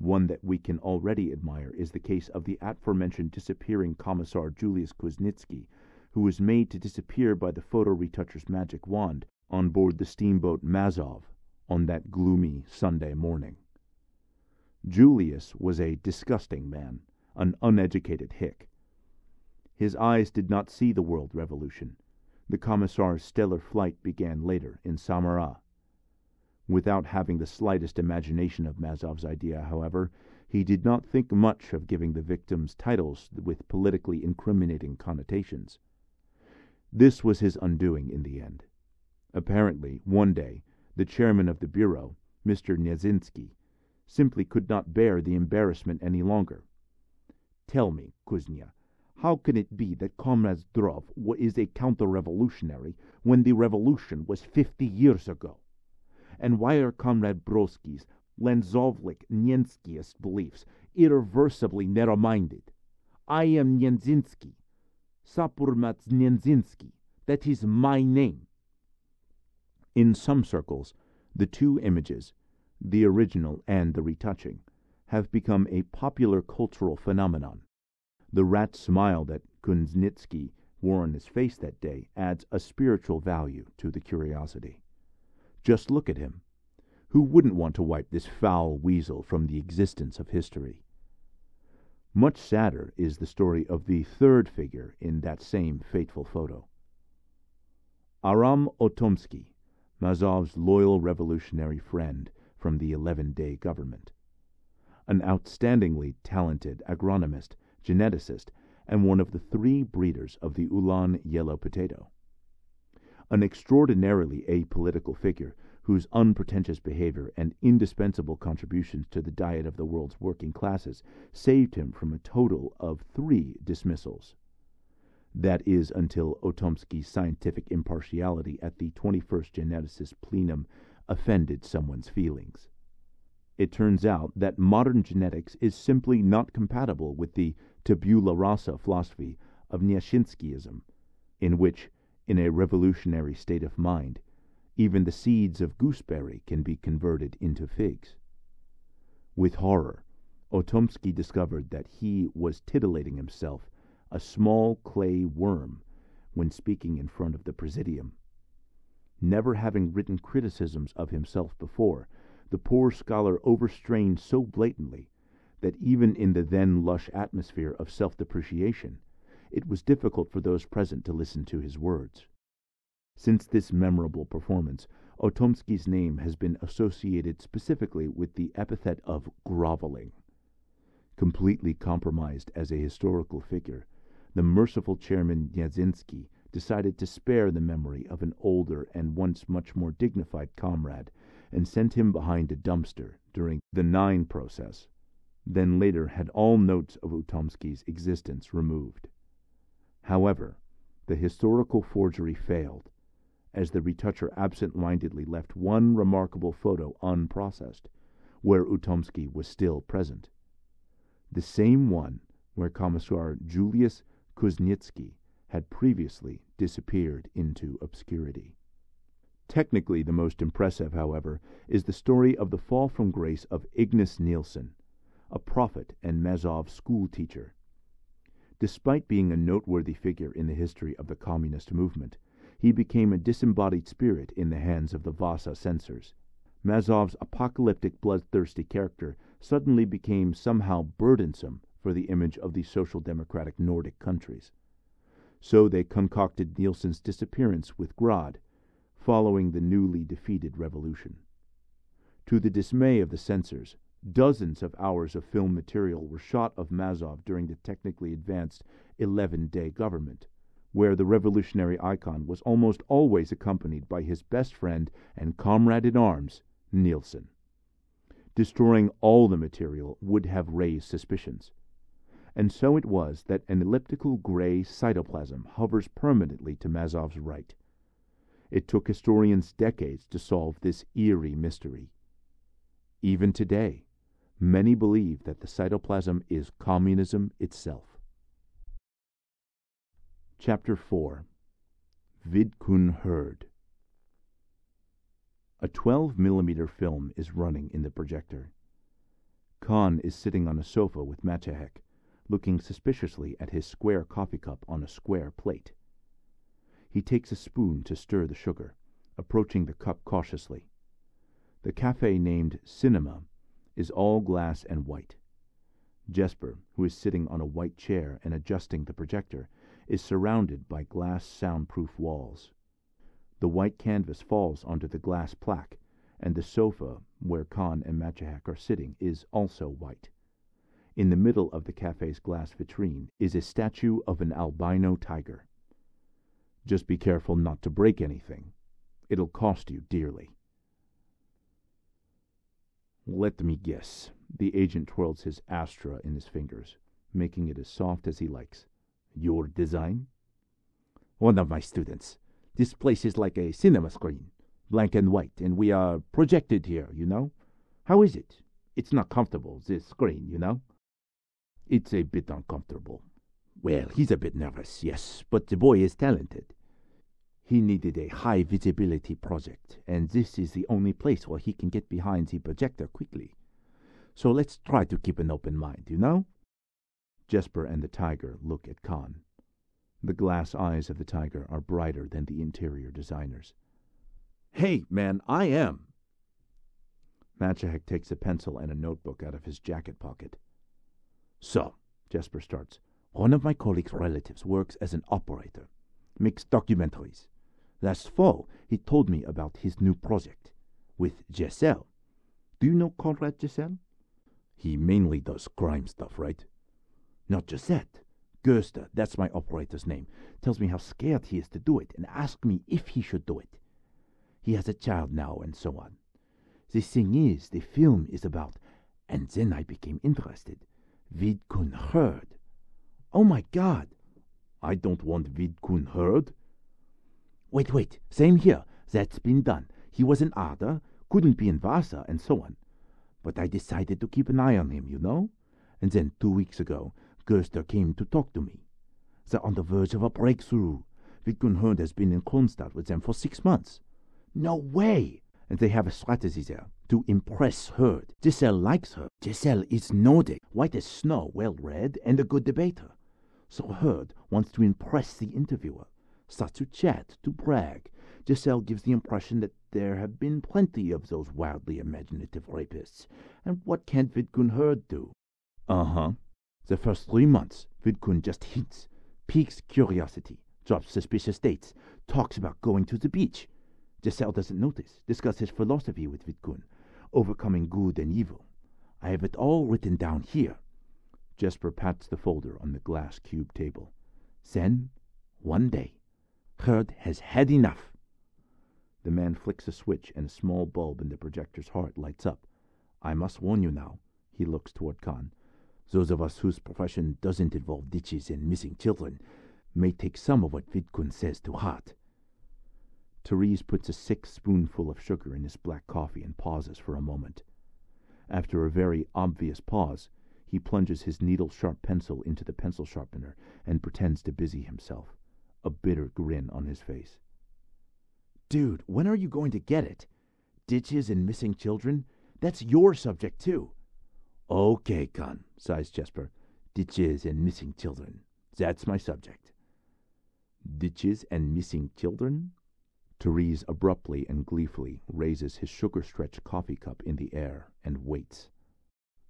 One that we can already admire is the case of the aforementioned disappearing Commissar Julius Kuznitsky, who was made to disappear by the photo retoucher's magic wand on board the steamboat Mazov on that gloomy Sunday morning. Julius was a disgusting man, an uneducated hick. His eyes did not see the world revolution. The Commissar's stellar flight began later in Samara. Without having the slightest imagination of Mazov's idea, however, he did not think much of giving the victims titles with politically incriminating connotations. This was his undoing in the end. Apparently, one day, the chairman of the bureau, Mr. Niazinsky, simply could not bear the embarrassment any longer. Tell me, Kuznia, how can it be that Comrade Zdrov is a counter revolutionary when the revolution was fifty years ago? And why are Comrade Brodsky's Lanzovlik Nienskiist beliefs irreversibly narrow minded? I am Nienzinski, Sapurmats Nienzinski. That is my name. In some circles, the two images, the original and the retouching, have become a popular cultural phenomenon. The rat smile that Kuznitsky wore on his face that day adds a spiritual value to the curiosity. Just look at him. Who wouldn't want to wipe this foul weasel from the existence of history? Much sadder is the story of the third figure in that same fateful photo. Aram Otomsky, Mazov's loyal revolutionary friend from the 11 day government. An outstandingly talented agronomist, geneticist, and one of the three breeders of the Ulan yellow potato an extraordinarily apolitical figure whose unpretentious behavior and indispensable contributions to the diet of the world's working classes saved him from a total of three dismissals. That is until Otomsky's scientific impartiality at the 21st Geneticist Plenum offended someone's feelings. It turns out that modern genetics is simply not compatible with the tabula rasa philosophy of Nianshinskiism, in which in a revolutionary state of mind, even the seeds of gooseberry can be converted into figs. With horror, Otomsky discovered that he was titillating himself, a small clay worm, when speaking in front of the Presidium. Never having written criticisms of himself before, the poor scholar overstrained so blatantly that even in the then lush atmosphere of self depreciation, it was difficult for those present to listen to his words. Since this memorable performance, Otomsky's name has been associated specifically with the epithet of groveling. Completely compromised as a historical figure, the merciful chairman Niazinsky decided to spare the memory of an older and once much more dignified comrade and sent him behind a dumpster during the Nine process, then later had all notes of Otomsky's existence removed. However, the historical forgery failed, as the retoucher absent mindedly left one remarkable photo unprocessed, where Otomsky was still present. The same one where Commissar Julius Kuznitsky had previously disappeared into obscurity. Technically, the most impressive, however, is the story of the fall from grace of Ignus Nilsen, a prophet and Mazov school teacher Despite being a noteworthy figure in the history of the Communist movement, he became a disembodied spirit in the hands of the Vasa censors. Mazov's apocalyptic, bloodthirsty character suddenly became somehow burdensome for the image of the social democratic Nordic countries. So they concocted Nilsen's disappearance with Grad, following the newly defeated revolution. To the dismay of the censors, Dozens of hours of film material were shot of Mazov during the technically advanced 11 day government, where the revolutionary icon was almost always accompanied by his best friend and comrade in arms, Nilsen. Destroying all the material would have raised suspicions. And so it was that an elliptical gray cytoplasm hovers permanently to Mazov's right. It took historians decades to solve this eerie mystery. Even today, many believe that the cytoplasm is communism itself. Chapter 4 Vidkun Herd A 12 millimeter film is running in the projector. Khan is sitting on a sofa with Machahek, looking suspiciously at his square coffee cup on a square plate. He takes a spoon to stir the sugar, approaching the cup cautiously. The cafe named Cinema is all glass and white. Jesper, who is sitting on a white chair and adjusting the projector, is surrounded by glass soundproof walls. The white canvas falls onto the glass plaque, and the sofa where Khan and Machahek are sitting is also white. In the middle of the cafe's glass vitrine is a statue of an albino tiger. Just be careful not to break anything. It'll cost you dearly. Let me guess. The agent twirls his astra in his fingers, making it as soft as he likes. Your design? One of my students. This place is like a cinema screen, black and white, and we are projected here, you know. How is it? It's not comfortable, this screen, you know. It's a bit uncomfortable. Well, he's a bit nervous, yes, but the boy is talented. He needed a high visibility project, and this is the only place where he can get behind the projector quickly. So let's try to keep an open mind, you know? Jesper and the tiger look at Khan. The glass eyes of the tiger are brighter than the interior designer's. Hey, man, I am. Machahek takes a pencil and a notebook out of his jacket pocket. So, Jesper starts, one of my colleague's relatives works as an operator, makes documentaries. Last fall, he told me about his new project with Giselle. Do you know Conrad Giselle? He mainly does crime stuff, right? Not just that. Gerster, that's my operator's name, tells me how scared he is to do it and asks me if he should do it. He has a child now and so on. The thing is, the film is about, and then I became interested, Vidkun Herd. Oh my God! I don't want Vidkun Herd. Wait, wait. Same here. That's been done. He was in Ada, couldn't be in Vasa, and so on. But I decided to keep an eye on him, you know? And then two weeks ago, Gerster came to talk to me. They're on the verge of a breakthrough. Herd has been in Kronstadt with them for six months. No way! And they have a strategy there to impress Herd. Giselle likes her. Giselle is Nordic, white as snow, well read, and a good debater. So Herd wants to impress the interviewer starts to chat, to brag. Giselle gives the impression that there have been plenty of those wildly imaginative rapists. And what can Vidkun Herd do? Uh huh. The first three months, Vidkun just hints, piques curiosity, drops suspicious dates, talks about going to the beach. Giselle doesn't notice, discusses philosophy with Vidkun, overcoming good and evil. I have it all written down here. Jesper pats the folder on the glass cube table. Then, one day, Herd has had enough. The man flicks a switch and a small bulb in the projector's heart lights up. I must warn you now. He looks toward Khan. Those of us whose profession doesn't involve ditches and missing children may take some of what Vidkun says to heart. Therese puts a sixth spoonful of sugar in his black coffee and pauses for a moment. After a very obvious pause, he plunges his needle sharp pencil into the pencil sharpener and pretends to busy himself a bitter grin on his face. Dude, when are you going to get it? Ditches and missing children? That's your subject, too. Okay, Khan, sighs Jesper. Ditches and missing children. That's my subject. Ditches and missing children? Therese abruptly and gleefully raises his sugar stretched coffee cup in the air and waits.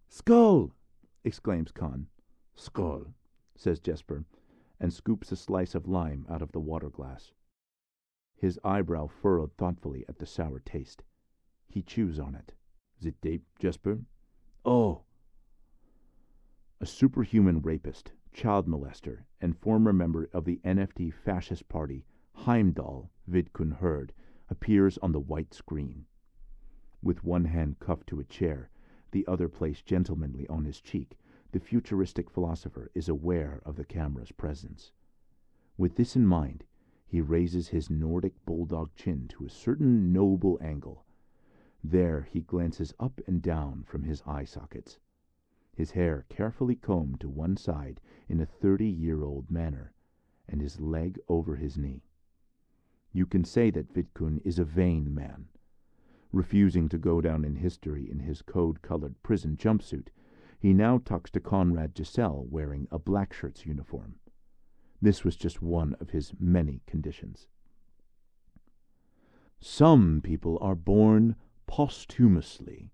Skull! exclaims Khan. Skull, says Jesper, and scoops a slice of lime out of the water glass. His eyebrow furrowed thoughtfully at the sour taste. He chews on it. The tape, Jesper? Oh! A superhuman rapist, child molester, and former member of the NFT fascist party, Heimdall Vidkun Herd, appears on the white screen. With one hand cuffed to a chair, the other placed gentlemanly on his cheek, the futuristic philosopher is aware of the camera's presence. With this in mind, he raises his Nordic bulldog chin to a certain noble angle. There he glances up and down from his eye sockets, his hair carefully combed to one side in a thirty year old manner, and his leg over his knee. You can say that Vidkun is a vain man. Refusing to go down in history in his code colored prison jumpsuit, he now talks to Conrad Giselle wearing a black shirt's uniform. This was just one of his many conditions. Some people are born posthumously,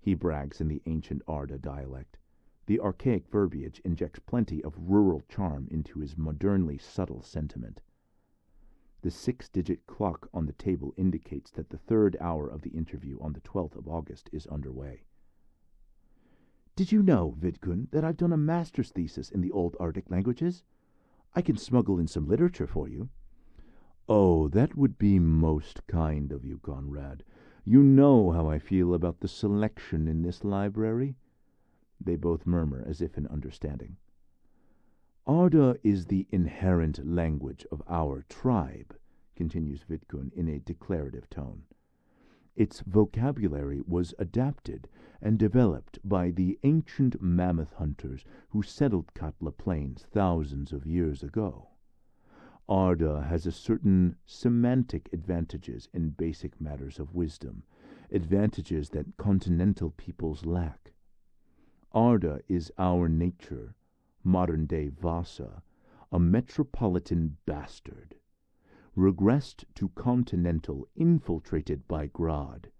he brags in the ancient Arda dialect. The archaic verbiage injects plenty of rural charm into his modernly subtle sentiment. The six digit clock on the table indicates that the third hour of the interview on the 12th of August is underway. Did you know, Vidkun, that I've done a master's thesis in the old Arctic languages? I can smuggle in some literature for you. Oh, that would be most kind of you, Conrad. You know how I feel about the selection in this library. They both murmur as if in understanding. Arda is the inherent language of our tribe, continues Vidkun in a declarative tone. Its vocabulary was adapted and developed by the ancient mammoth hunters who settled Katla Plains thousands of years ago. Arda has a certain semantic advantages in basic matters of wisdom, advantages that continental peoples lack. Arda is our nature, modern day Vasa, a metropolitan bastard, regressed to continental, infiltrated by Grad.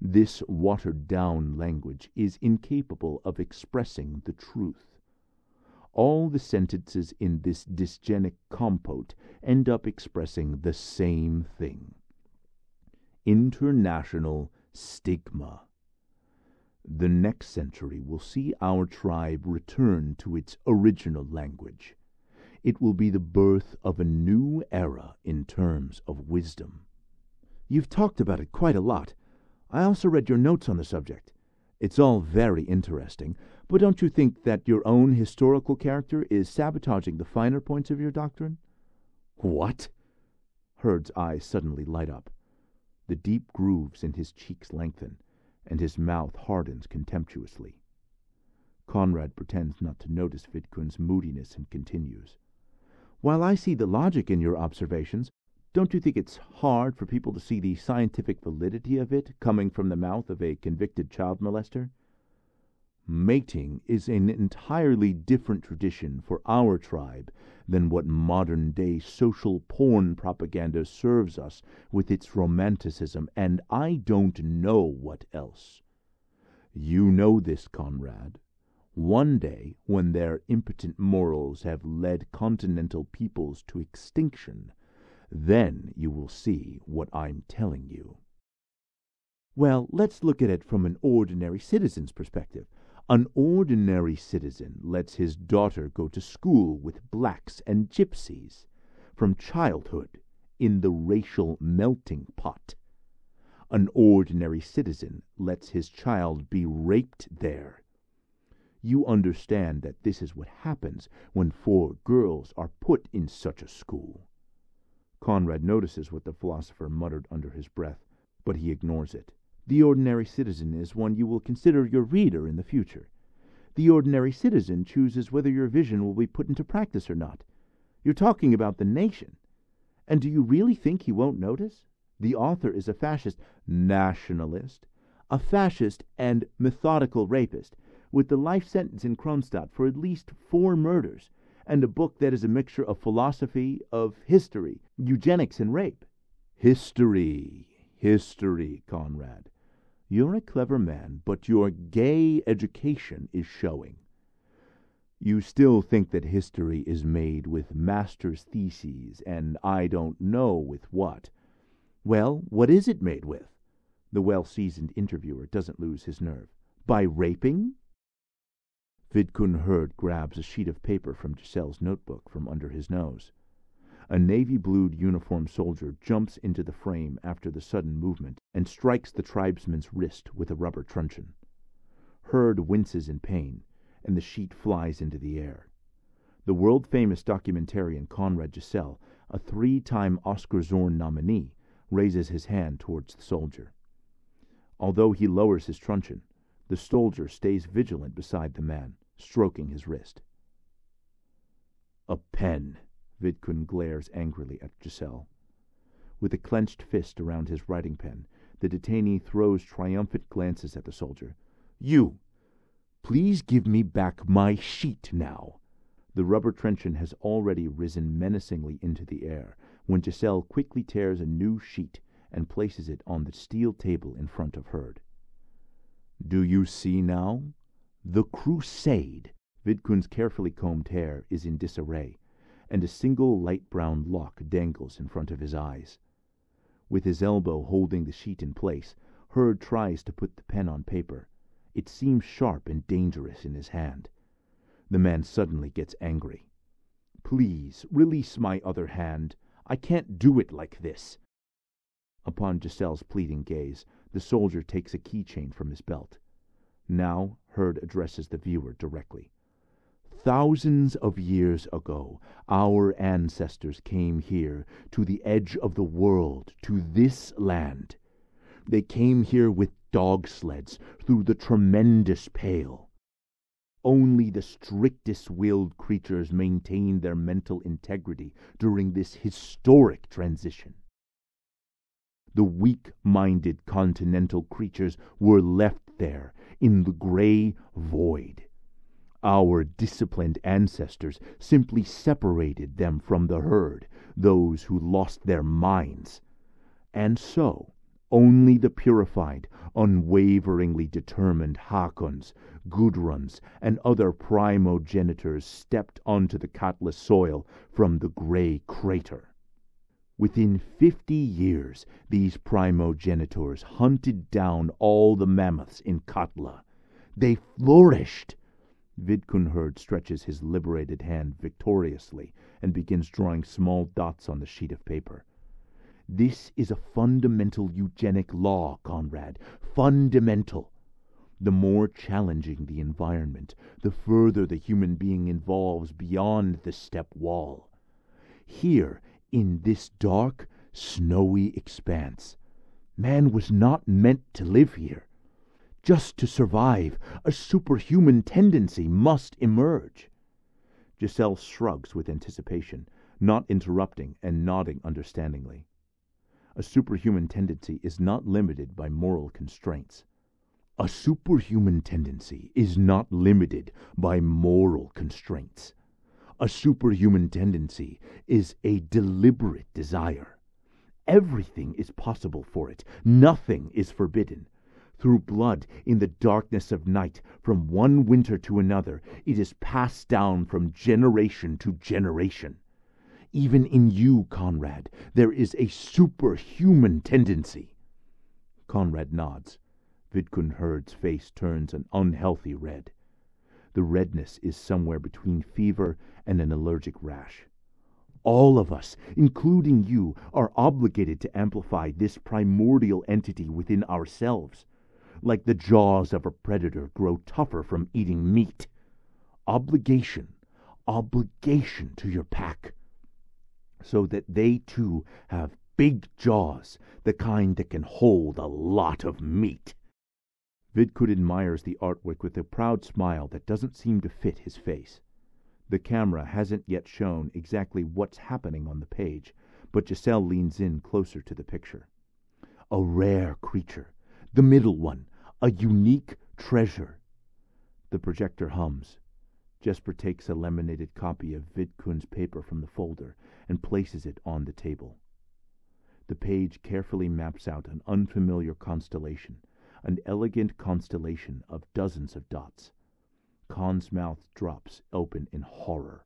This watered down language is incapable of expressing the truth. All the sentences in this dysgenic compote end up expressing the same thing international stigma. The next century will see our tribe return to its original language. It will be the birth of a new era in terms of wisdom. You've talked about it quite a lot. I also read your notes on the subject. It's all very interesting, but don't you think that your own historical character is sabotaging the finer points of your doctrine? What? Hurd's eyes suddenly light up. The deep grooves in his cheeks lengthen and his mouth hardens contemptuously. Conrad pretends not to notice Vidkun's moodiness and continues. While I see the logic in your observations, don't you think it's hard for people to see the scientific validity of it coming from the mouth of a convicted child molester? Mating is an entirely different tradition for our tribe than what modern day social porn propaganda serves us with its romanticism, and I don't know what else. You know this, Conrad. One day, when their impotent morals have led continental peoples to extinction, then you will see what I'm telling you. Well, let's look at it from an ordinary citizen's perspective. An ordinary citizen lets his daughter go to school with blacks and gypsies from childhood in the racial melting pot. An ordinary citizen lets his child be raped there. You understand that this is what happens when four girls are put in such a school. Conrad notices what the philosopher muttered under his breath, but he ignores it. The ordinary citizen is one you will consider your reader in the future. The ordinary citizen chooses whether your vision will be put into practice or not. You're talking about the nation. And do you really think he won't notice? The author is a fascist nationalist, a fascist and methodical rapist, with the life sentence in Kronstadt for at least four murders, and a book that is a mixture of philosophy, of history, eugenics, and rape. History, history, Conrad. You're a clever man, but your gay education is showing. You still think that history is made with master's theses, and I don't know with what. Well, what is it made with? The well seasoned interviewer doesn't lose his nerve. By raping? Vidkun Herd grabs a sheet of paper from Giselle's notebook from under his nose. A navy blued uniformed soldier jumps into the frame after the sudden movement and strikes the tribesman's wrist with a rubber truncheon. Hurd winces in pain, and the sheet flies into the air. The world famous documentarian Conrad Gesell, a three time Oscar Zorn nominee, raises his hand towards the soldier. Although he lowers his truncheon, the soldier stays vigilant beside the man, stroking his wrist. A pen! Vidkun glares angrily at Gesell. With a clenched fist around his writing pen, the detainee throws triumphant glances at the soldier. You! Please give me back my sheet now! The rubber truncheon has already risen menacingly into the air, when Gesell quickly tears a new sheet and places it on the steel table in front of Hurd. Do you see now? The Crusade! Vidkun's carefully combed hair is in disarray, and a single light brown lock dangles in front of his eyes. With his elbow holding the sheet in place, Hurd tries to put the pen on paper. It seems sharp and dangerous in his hand. The man suddenly gets angry. Please, release my other hand. I can't do it like this. Upon Gesell's pleading gaze, the soldier takes a keychain from his belt. Now Hurd addresses the viewer directly. Thousands of years ago, our ancestors came here, to the edge of the world, to this land. They came here with dog sleds through the tremendous Pale. Only the strictest willed creatures maintained their mental integrity during this historic transition. The weak minded continental creatures were left there in the gray void. Our disciplined ancestors simply separated them from the herd, those who lost their minds. And so, only the purified, unwaveringly determined Hakuns, Gudruns, and other primogenitors stepped onto the Katla soil from the gray crater. Within fifty years, these primogenitors hunted down all the mammoths in Katla. They flourished Vidkun Hurd stretches his liberated hand victoriously and begins drawing small dots on the sheet of paper. This is a fundamental eugenic law, Conrad. Fundamental. The more challenging the environment, the further the human being evolves beyond the step wall. Here, in this dark, snowy expanse, man was not meant to live here. Just to survive, a superhuman tendency must emerge. Gesell shrugs with anticipation, not interrupting and nodding understandingly. A superhuman tendency is not limited by moral constraints. A superhuman tendency is not limited by moral constraints. A superhuman tendency is a deliberate desire. Everything is possible for it, nothing is forbidden. Through blood, in the darkness of night, from one winter to another, it is passed down from generation to generation. Even in you, Conrad, there is a superhuman tendency. Conrad nods. Vidkun Hurd's face turns an unhealthy red. The redness is somewhere between fever and an allergic rash. All of us, including you, are obligated to amplify this primordial entity within ourselves like the jaws of a predator, grow tougher from eating meat. Obligation, obligation to your pack, so that they too have big jaws, the kind that can hold a lot of meat. Vidkun admires the artwork with a proud smile that doesn't seem to fit his face. The camera hasn't yet shown exactly what's happening on the page, but Gesell leans in closer to the picture. A rare creature, the middle one, a unique treasure. The projector hums. Jesper takes a laminated copy of Vidkun's paper from the folder and places it on the table. The page carefully maps out an unfamiliar constellation, an elegant constellation of dozens of dots. Khan's mouth drops open in horror.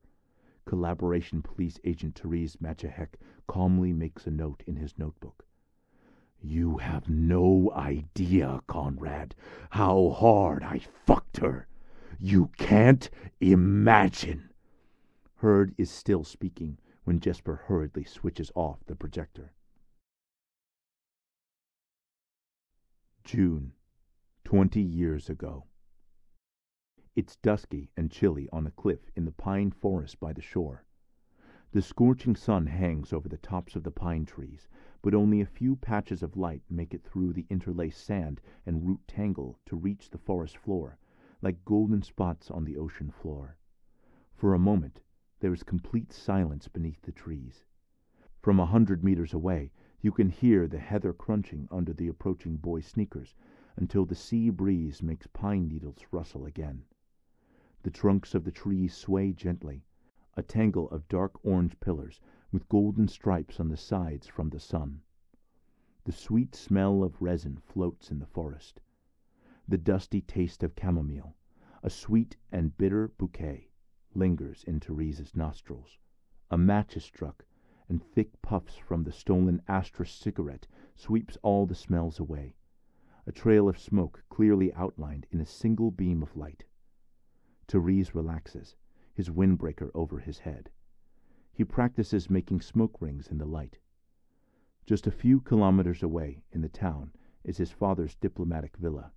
Collaboration Police Agent Therese Machahek calmly makes a note in his notebook. You have no idea, Conrad, how hard I fucked her. You can't imagine. Hurd is still speaking, when Jesper hurriedly switches off the projector. June, twenty years ago. It's dusky and chilly on a cliff in the pine forest by the shore. The scorching sun hangs over the tops of the pine trees, but only a few patches of light make it through the interlaced sand and root tangle to reach the forest floor, like golden spots on the ocean floor. For a moment, there is complete silence beneath the trees. From a hundred meters away, you can hear the heather crunching under the approaching boy's sneakers until the sea breeze makes pine needles rustle again. The trunks of the trees sway gently, a tangle of dark orange pillars with golden stripes on the sides from the sun. The sweet smell of resin floats in the forest. The dusty taste of chamomile, a sweet and bitter bouquet, lingers in Therese's nostrils. A match is struck, and thick puffs from the stolen Astra cigarette sweeps all the smells away. A trail of smoke clearly outlined in a single beam of light. Therese relaxes his windbreaker over his head. He practices making smoke rings in the light. Just a few kilometers away, in the town, is his father's diplomatic villa.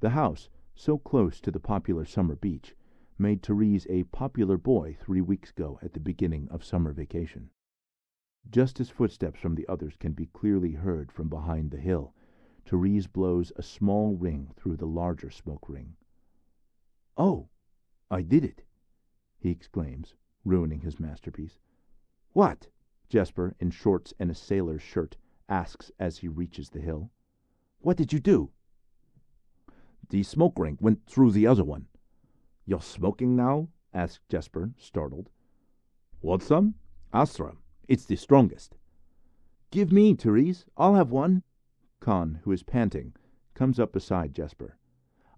The house, so close to the popular summer beach, made Therese a popular boy three weeks ago at the beginning of summer vacation. Just as footsteps from the others can be clearly heard from behind the hill, Therese blows a small ring through the larger smoke ring. Oh, I did it he exclaims, ruining his masterpiece. What? Jesper, in shorts and a sailor's shirt, asks as he reaches the hill. What did you do? The smoke ring went through the other one. You're smoking now? asked Jesper, startled. Want some? Astra. It's the strongest. Give me, Therese. I'll have one. Khan, who is panting, comes up beside Jesper.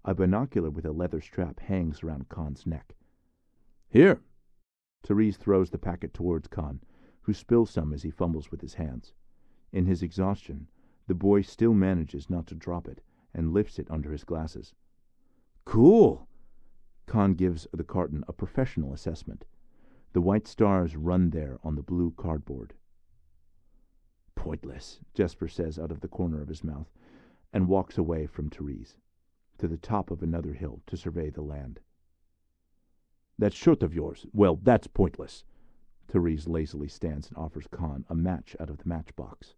A binocular with a leather strap hangs around Khan's neck. Here. Therese throws the packet towards Khan, who spills some as he fumbles with his hands. In his exhaustion, the boy still manages not to drop it and lifts it under his glasses. Cool! Khan gives the carton a professional assessment. The white stars run there on the blue cardboard. Pointless, Jesper says out of the corner of his mouth, and walks away from Therese, to the top of another hill to survey the land. That shirt of yours, well, that's pointless. Therese lazily stands and offers Khan a match out of the matchbox.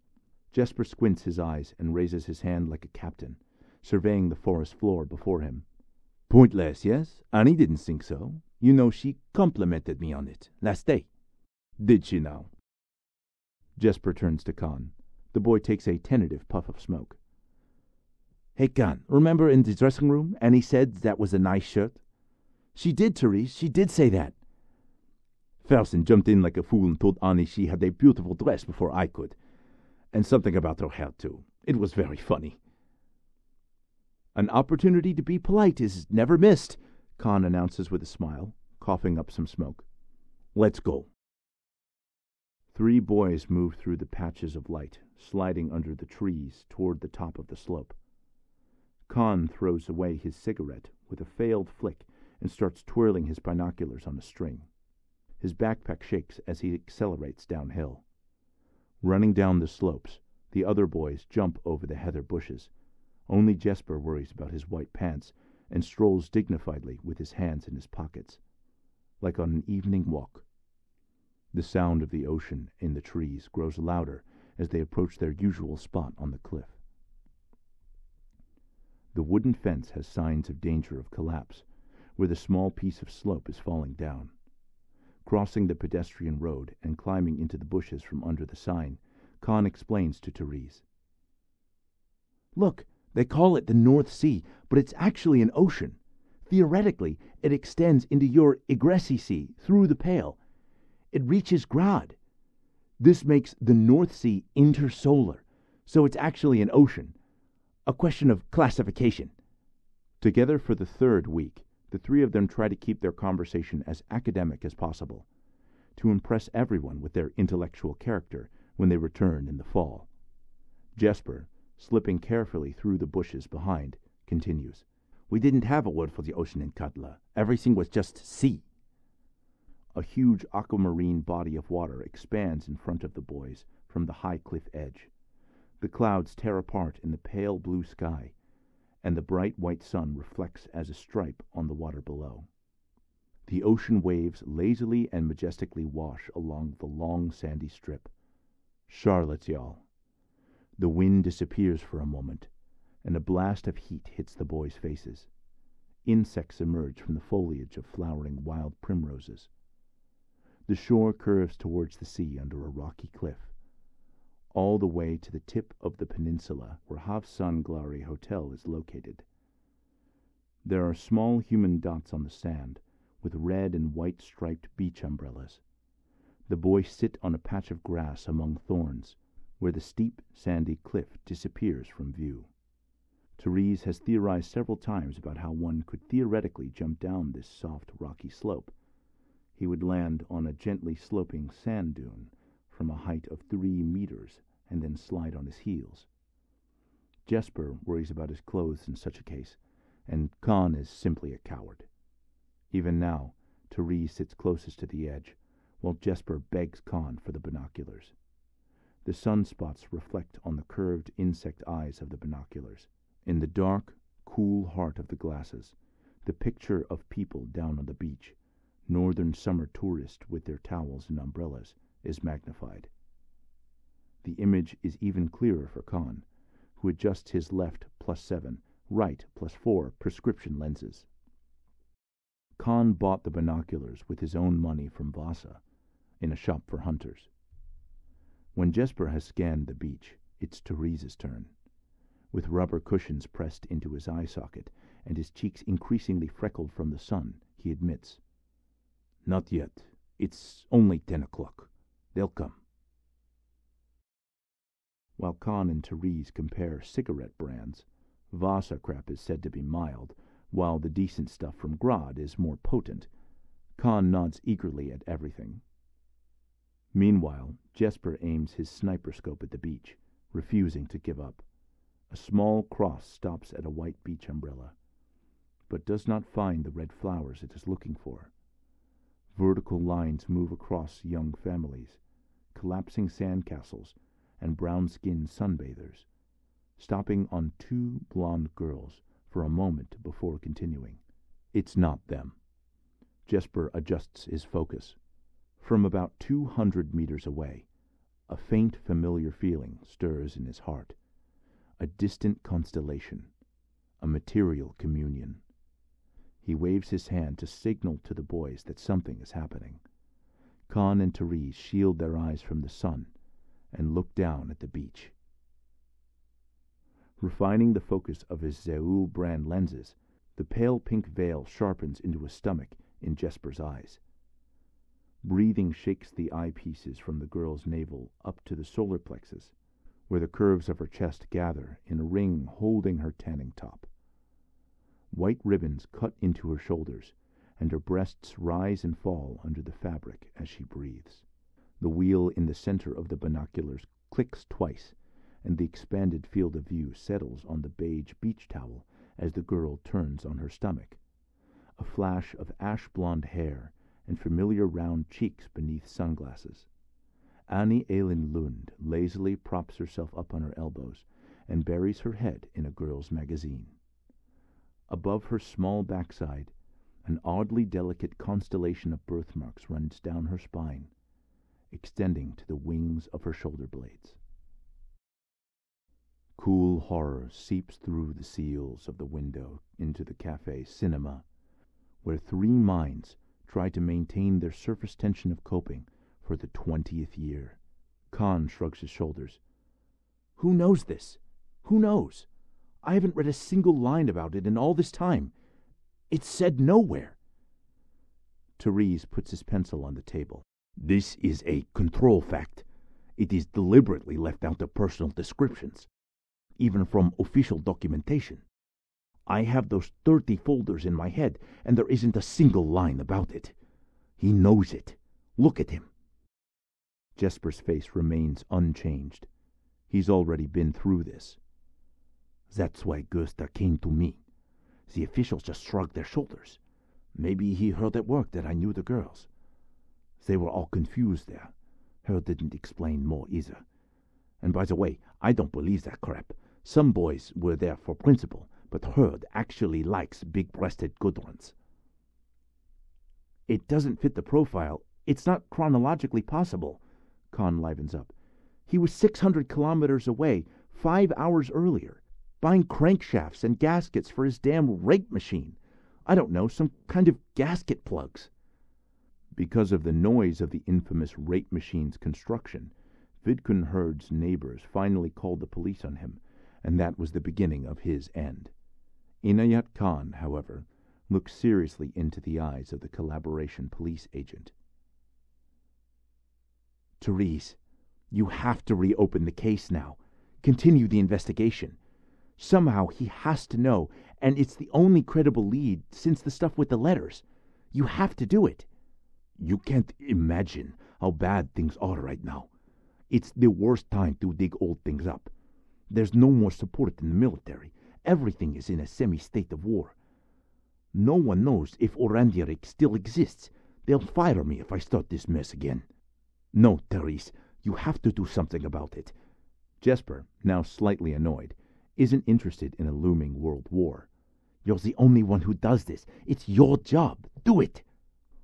Jesper squints his eyes and raises his hand like a captain, surveying the forest floor before him. Pointless, yes? Annie didn't think so. You know, she complimented me on it last day. Did she now? Jesper turns to Khan. The boy takes a tentative puff of smoke. Hey, Khan, remember in the dressing room Annie said that was a nice shirt? She did, Therese. She did say that. Fersen jumped in like a fool and told Annie she had a beautiful dress before I could. And something about her hair, too. It was very funny. An opportunity to be polite is never missed, Khan announces with a smile, coughing up some smoke. Let's go. Three boys move through the patches of light, sliding under the trees toward the top of the slope. Khan throws away his cigarette with a failed flick and starts twirling his binoculars on a string. His backpack shakes as he accelerates downhill. Running down the slopes, the other boys jump over the heather bushes. Only Jesper worries about his white pants and strolls dignifiedly with his hands in his pockets, like on an evening walk. The sound of the ocean in the trees grows louder as they approach their usual spot on the cliff. The wooden fence has signs of danger of collapse, where the small piece of slope is falling down. Crossing the pedestrian road and climbing into the bushes from under the sign, Khan explains to Therese. Look, they call it the North Sea, but it's actually an ocean. Theoretically, it extends into your Egressy Sea through the Pale. It reaches Grad. This makes the North Sea intersolar, so it's actually an ocean. A question of classification. Together for the third week, the three of them try to keep their conversation as academic as possible, to impress everyone with their intellectual character when they return in the fall. Jesper, slipping carefully through the bushes behind, continues. We didn't have a word for the ocean in Katla. Everything was just sea. A huge aquamarine body of water expands in front of the boys from the high cliff edge. The clouds tear apart in the pale blue sky, and the bright white sun reflects as a stripe on the water below. The ocean waves lazily and majestically wash along the long sandy strip. Charlotte's Yall. The wind disappears for a moment, and a blast of heat hits the boys' faces. Insects emerge from the foliage of flowering wild primroses. The shore curves towards the sea under a rocky cliff, all the way to the tip of the peninsula where Havsan Glari Hotel is located. There are small human dots on the sand, with red and white striped beach umbrellas. The boys sit on a patch of grass among thorns, where the steep, sandy cliff disappears from view. Therese has theorized several times about how one could theoretically jump down this soft, rocky slope he would land on a gently sloping sand dune from a height of three meters and then slide on his heels. Jesper worries about his clothes in such a case, and Khan is simply a coward. Even now, Therese sits closest to the edge, while Jesper begs Khan for the binoculars. The sunspots reflect on the curved insect eyes of the binoculars. In the dark, cool heart of the glasses, the picture of people down on the beach northern summer tourists with their towels and umbrellas is magnified. The image is even clearer for Khan, who adjusts his left plus seven, right plus four prescription lenses. Khan bought the binoculars with his own money from Vasa in a shop for hunters. When Jesper has scanned the beach, it's Therese's turn. With rubber cushions pressed into his eye socket and his cheeks increasingly freckled from the sun, he admits, not yet. It's only ten o'clock. They'll come. While Khan and Therese compare cigarette brands, Vasa crap is said to be mild, while the decent stuff from Graad is more potent. Khan nods eagerly at everything. Meanwhile, Jesper aims his sniper scope at the beach, refusing to give up. A small cross stops at a white beach umbrella, but does not find the red flowers it is looking for. Vertical lines move across young families, collapsing sandcastles, and brown skinned sunbathers, stopping on two blonde girls for a moment before continuing. It's not them. Jesper adjusts his focus. From about two hundred meters away, a faint familiar feeling stirs in his heart. A distant constellation, a material communion. He waves his hand to signal to the boys that something is happening. Khan and Therese shield their eyes from the sun and look down at the beach. Refining the focus of his Zheoul brand lenses, the pale pink veil sharpens into a stomach in Jesper's eyes. Breathing shakes the eyepieces from the girl's navel up to the solar plexus, where the curves of her chest gather in a ring holding her tanning top. White ribbons cut into her shoulders, and her breasts rise and fall under the fabric as she breathes. The wheel in the center of the binoculars clicks twice, and the expanded field of view settles on the beige beach towel as the girl turns on her stomach. A flash of ash blonde hair and familiar round cheeks beneath sunglasses. Annie Elin Lund lazily props herself up on her elbows and buries her head in a girl's magazine. Above her small backside, an oddly delicate constellation of birthmarks runs down her spine, extending to the wings of her shoulder blades. Cool horror seeps through the seals of the window into the cafe cinema, where three minds try to maintain their surface tension of coping for the twentieth year. Khan shrugs his shoulders. Who knows this? Who knows? I haven't read a single line about it in all this time. It's said nowhere. Therese puts his pencil on the table. This is a control fact. It is deliberately left out of personal descriptions, even from official documentation. I have those thirty folders in my head, and there isn't a single line about it. He knows it. Look at him. Jesper's face remains unchanged. He's already been through this. That's why Gösta came to me. The officials just shrugged their shoulders. Maybe he heard at work that I knew the girls. They were all confused there. Her didn't explain more either. And by the way, I don't believe that crap. Some boys were there for principle, but Hurd actually likes big breasted good ones. It doesn't fit the profile. It's not chronologically possible. Khan livens up. He was 600 kilometers away, five hours earlier, buying crankshafts and gaskets for his damn rape machine. I don't know, some kind of gasket plugs. Because of the noise of the infamous rape machine's construction, Vidkun Hurd's neighbors finally called the police on him, and that was the beginning of his end. Inayat Khan, however, looked seriously into the eyes of the collaboration police agent. Therese, you have to reopen the case now. Continue the investigation. Somehow he has to know, and it's the only credible lead since the stuff with the letters. You have to do it. You can't imagine how bad things are right now. It's the worst time to dig old things up. There's no more support in the military. Everything is in a semi state of war. No one knows if Orandiarik still exists. They'll fire me if I start this mess again. No, Therese, you have to do something about it. Jesper, now slightly annoyed, isn't interested in a looming world war. You're the only one who does this. It's your job. Do it.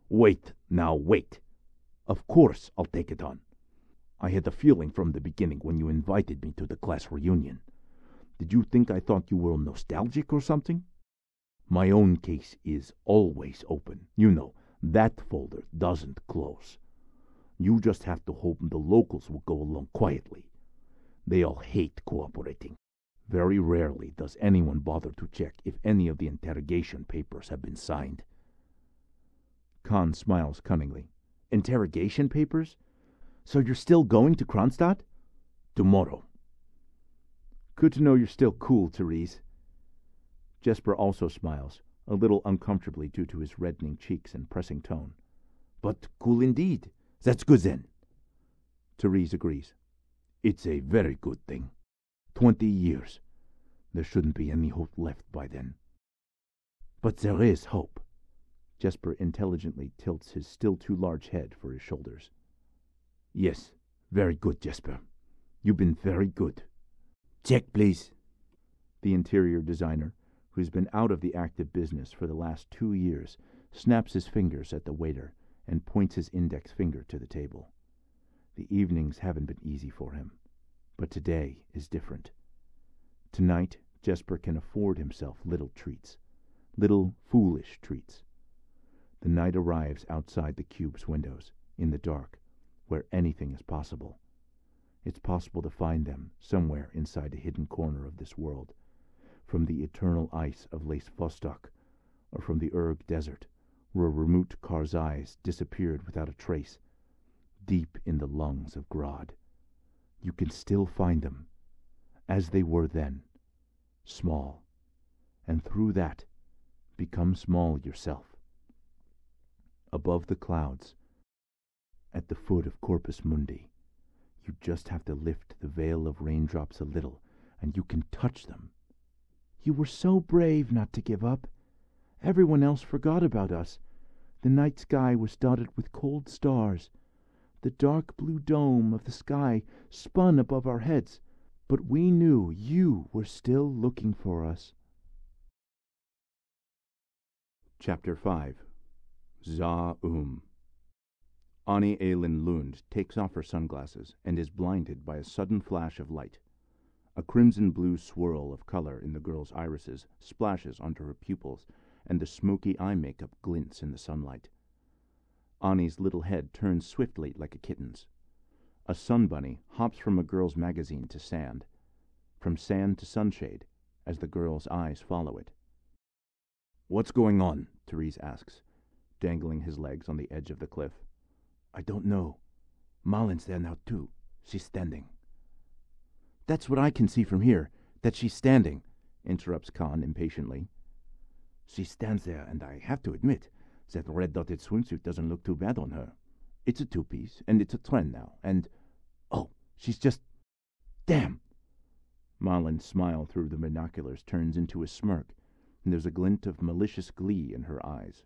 Wait, now wait. Of course I'll take it on. I had the feeling from the beginning when you invited me to the class reunion. Did you think I thought you were nostalgic or something? My own case is always open. You know, that folder doesn't close. You just have to hope the locals will go along quietly. They all hate cooperating. Very rarely does anyone bother to check if any of the interrogation papers have been signed. Khan smiles cunningly. Interrogation papers? So you're still going to Kronstadt? Tomorrow. Good to know you're still cool, Therese. Jesper also smiles, a little uncomfortably due to his reddening cheeks and pressing tone. But cool indeed. That's good then. Therese agrees. It's a very good thing. Twenty years. There shouldn't be any hope left by then. But there is hope. Jesper intelligently tilts his still too large head for his shoulders. Yes, very good, Jesper. You've been very good. Check, please. The interior designer, who's been out of the active business for the last two years, snaps his fingers at the waiter and points his index finger to the table. The evenings haven't been easy for him, but today is different. Tonight, Jesper can afford himself little treats, little foolish treats. The night arrives outside the cube's windows, in the dark, where anything is possible. It's possible to find them somewhere inside a hidden corner of this world from the eternal ice of Lace Vostok, or from the Urg Desert, where Ramut Karzai's disappeared without a trace, deep in the lungs of Graad. You can still find them, as they were then, small, and through that become small yourself. Above the clouds, at the foot of Corpus Mundi, you just have to lift the veil of raindrops a little, and you can touch them you were so brave not to give up. Everyone else forgot about us. The night sky was dotted with cold stars. The dark blue dome of the sky spun above our heads, but we knew you were still looking for us. Chapter 5 Za Um Ani Elin Lund takes off her sunglasses and is blinded by a sudden flash of light. A crimson blue swirl of color in the girl's irises splashes onto her pupils, and the smoky eye makeup glints in the sunlight. Ani's little head turns swiftly like a kitten's. A sun bunny hops from a girl's magazine to sand, from sand to sunshade, as the girl's eyes follow it. What's going on? Therese asks, dangling his legs on the edge of the cliff. I don't know. Malin's there now, too. She's standing. That's what I can see from here, that she's standing, interrupts Khan impatiently. She stands there, and I have to admit that red dotted swimsuit doesn't look too bad on her. It's a two piece, and it's a trend now, and oh, she's just damn. Malin's smile through the binoculars turns into a smirk, and there's a glint of malicious glee in her eyes.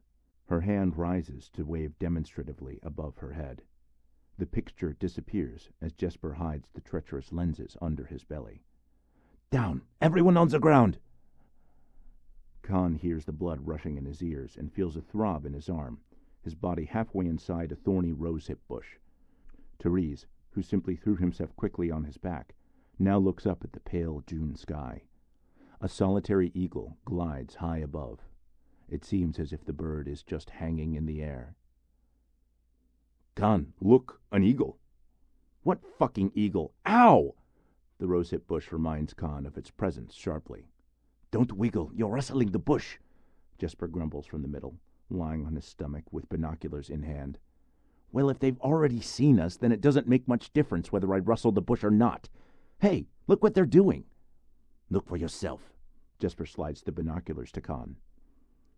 Her hand rises to wave demonstratively above her head. The picture disappears as Jesper hides the treacherous lenses under his belly. Down! Everyone on the ground! Khan hears the blood rushing in his ears and feels a throb in his arm, his body halfway inside a thorny rosehip bush. Therese, who simply threw himself quickly on his back, now looks up at the pale June sky. A solitary eagle glides high above. It seems as if the bird is just hanging in the air. Khan, look, an eagle. What fucking eagle? Ow! The rosehip bush reminds Khan of its presence sharply. Don't wiggle, you're rustling the bush, Jesper grumbles from the middle, lying on his stomach with binoculars in hand. Well, if they've already seen us, then it doesn't make much difference whether I rustle the bush or not. Hey, look what they're doing. Look for yourself. Jesper slides the binoculars to Khan.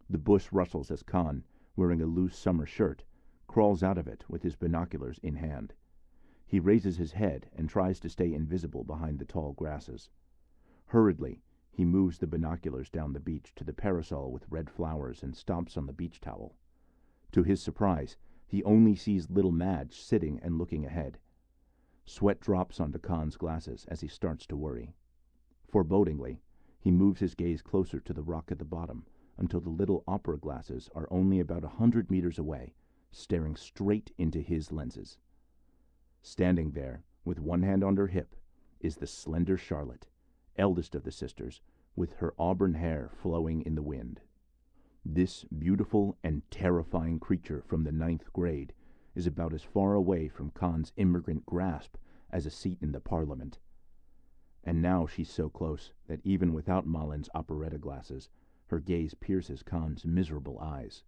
The bush rustles as Khan, wearing a loose summer shirt, crawls out of it with his binoculars in hand. He raises his head and tries to stay invisible behind the tall grasses. Hurriedly, he moves the binoculars down the beach to the parasol with red flowers and stomps on the beach towel. To his surprise, he only sees little Madge sitting and looking ahead. Sweat drops onto Khan's glasses as he starts to worry. Forebodingly, he moves his gaze closer to the rock at the bottom until the little opera glasses are only about a hundred meters away, staring straight into his lenses. Standing there, with one hand on her hip, is the slender Charlotte, eldest of the sisters, with her auburn hair flowing in the wind. This beautiful and terrifying creature from the ninth grade is about as far away from Khan's immigrant grasp as a seat in the parliament. And now she's so close that even without Malin's operetta glasses, her gaze pierces Khan's miserable eyes.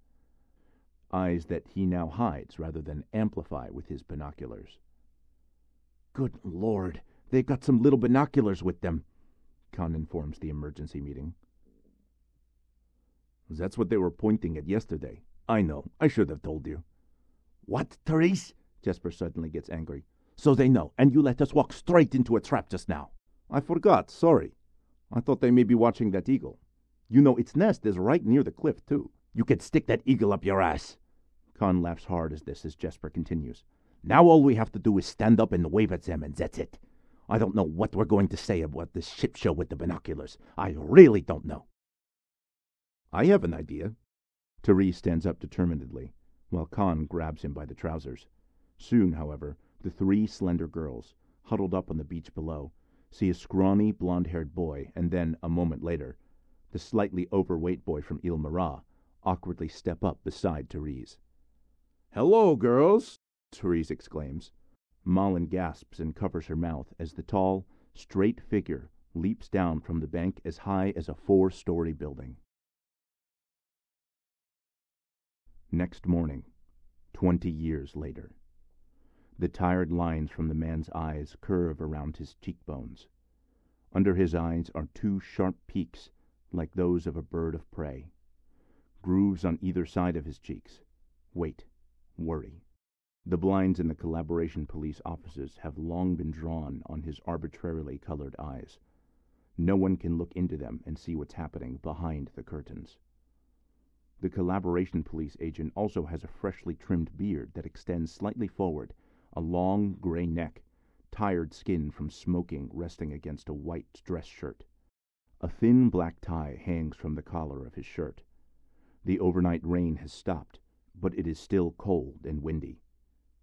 Eyes that he now hides rather than amplify with his binoculars. Good Lord, they've got some little binoculars with them, Khan informs the emergency meeting. That's what they were pointing at yesterday. I know. I should have told you. What, Therese? Jesper suddenly gets angry. So they know, and you let us walk straight into a trap just now. I forgot. Sorry. I thought they may be watching that eagle. You know, its nest is right near the cliff, too. You could stick that eagle up your ass. Khan laughs hard at this as Jesper continues. Now all we have to do is stand up and wave at them, and that's it. I don't know what we're going to say about this ship show with the binoculars. I really don't know. I have an idea. Therese stands up determinedly, while Khan grabs him by the trousers. Soon, however, the three slender girls, huddled up on the beach below, see a scrawny, blond haired boy, and then, a moment later, the slightly overweight boy from Iilmaraa, awkwardly step up beside Therese. Hello, girls, Therese exclaims. Malin gasps and covers her mouth as the tall, straight figure leaps down from the bank as high as a four story building. Next morning, twenty years later. The tired lines from the man's eyes curve around his cheekbones. Under his eyes are two sharp peaks like those of a bird of prey. Grooves on either side of his cheeks. Wait. Worry. The blinds in the collaboration police offices have long been drawn on his arbitrarily colored eyes. No one can look into them and see what's happening behind the curtains. The collaboration police agent also has a freshly trimmed beard that extends slightly forward, a long gray neck, tired skin from smoking resting against a white dress shirt. A thin black tie hangs from the collar of his shirt. The overnight rain has stopped, but it is still cold and windy.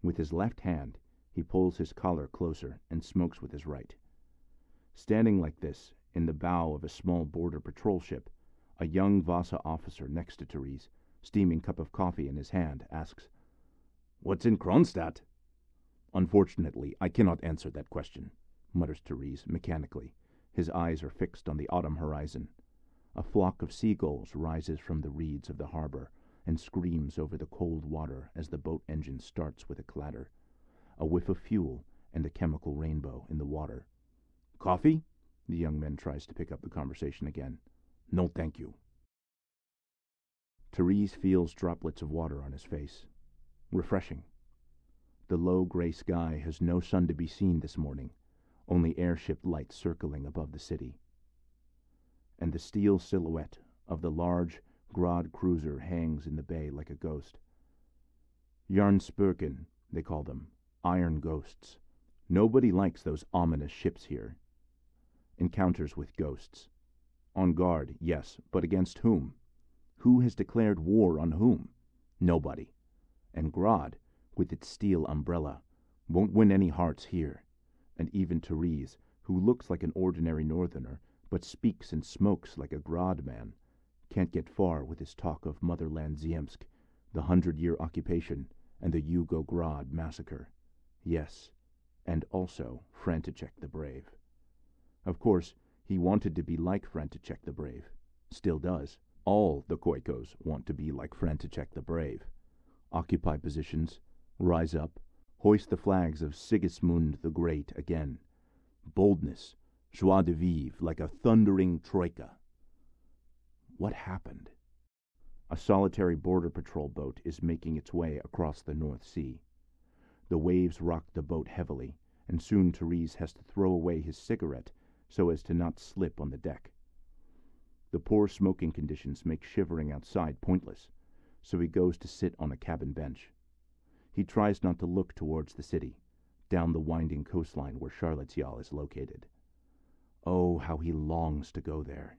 With his left hand, he pulls his collar closer and smokes with his right. Standing like this, in the bow of a small border patrol ship, a young Vasa officer next to Therese, steaming cup of coffee in his hand, asks, What's in Kronstadt? Unfortunately, I cannot answer that question, mutters Therese mechanically. His eyes are fixed on the autumn horizon. A flock of seagulls rises from the reeds of the harbor and screams over the cold water as the boat engine starts with a clatter. A whiff of fuel and a chemical rainbow in the water. Coffee? The young man tries to pick up the conversation again. No, thank you. Therese feels droplets of water on his face. Refreshing. The low gray sky has no sun to be seen this morning, only airship lights circling above the city. And the steel silhouette of the large, Graad cruiser hangs in the bay like a ghost. Jarnspöken, they call them, iron ghosts. Nobody likes those ominous ships here. Encounters with ghosts. On guard, yes, but against whom? Who has declared war on whom? Nobody. And Graad, with its steel umbrella, won't win any hearts here. And even Therese, who looks like an ordinary northerner, but speaks and smokes like a Graad man, can't get far with his talk of Motherland Ziemsk, the Hundred Year Occupation, and the Yugo Graad massacre. Yes, and also František the Brave. Of course, he wanted to be like František the Brave. Still does. All the Khoikos want to be like František the Brave. Occupy positions, rise up, hoist the flags of Sigismund the Great again. Boldness, joie de vivre like a thundering troika. What happened? A solitary border patrol boat is making its way across the North Sea. The waves rock the boat heavily, and soon Therese has to throw away his cigarette so as to not slip on the deck. The poor smoking conditions make shivering outside pointless, so he goes to sit on a cabin bench. He tries not to look towards the city, down the winding coastline where Charlottesville is located. Oh, how he longs to go there!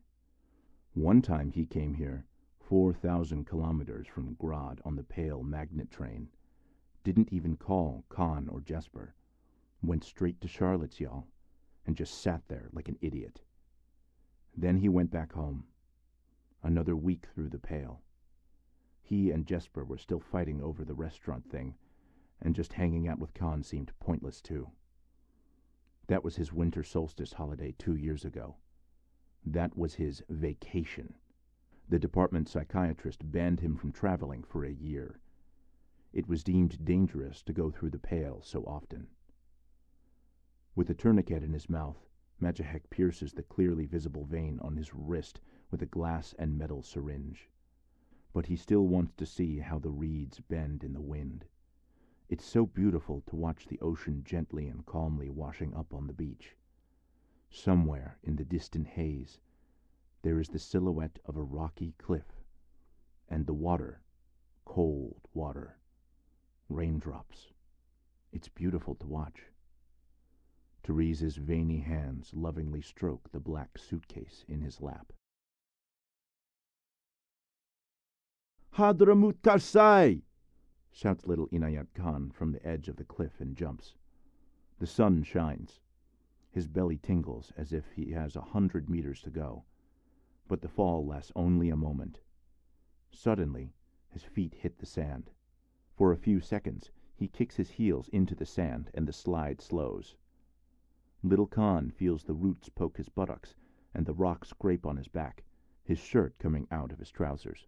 One time he came here, four thousand kilometers from Graad on the Pale Magnet train. Didn't even call Khan or Jesper. Went straight to Charlottesville and just sat there like an idiot. Then he went back home. Another week through the Pale. He and Jesper were still fighting over the restaurant thing, and just hanging out with Khan seemed pointless too. That was his winter solstice holiday two years ago. That was his vacation. The department psychiatrist banned him from traveling for a year. It was deemed dangerous to go through the Pale so often. With a tourniquet in his mouth, Machahek pierces the clearly visible vein on his wrist with a glass and metal syringe. But he still wants to see how the reeds bend in the wind. It's so beautiful to watch the ocean gently and calmly washing up on the beach. Somewhere in the distant haze, there is the silhouette of a rocky cliff, and the water, cold water, raindrops. It's beautiful to watch. Therese's veiny hands lovingly stroke the black suitcase in his lap. Hadramut Karsai! Shouts little Inayat Khan from the edge of the cliff and jumps. The sun shines. His belly tingles as if he has a hundred meters to go. But the fall lasts only a moment. Suddenly, his feet hit the sand. For a few seconds, he kicks his heels into the sand and the slide slows. Little Khan feels the roots poke his buttocks and the rocks scrape on his back, his shirt coming out of his trousers.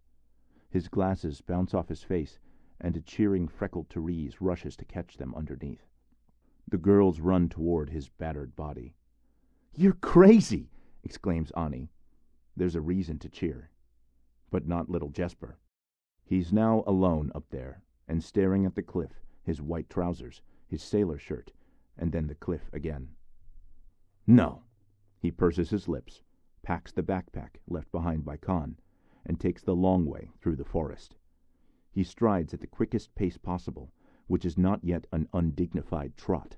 His glasses bounce off his face, and a cheering freckled Therese rushes to catch them underneath. The girls run toward his battered body. You're crazy! exclaims Ani. There's a reason to cheer. But not little Jesper. He's now alone up there, and staring at the cliff, his white trousers, his sailor shirt, and then the cliff again. No! He purses his lips, packs the backpack left behind by Khan, and takes the long way through the forest. He strides at the quickest pace possible, which is not yet an undignified trot.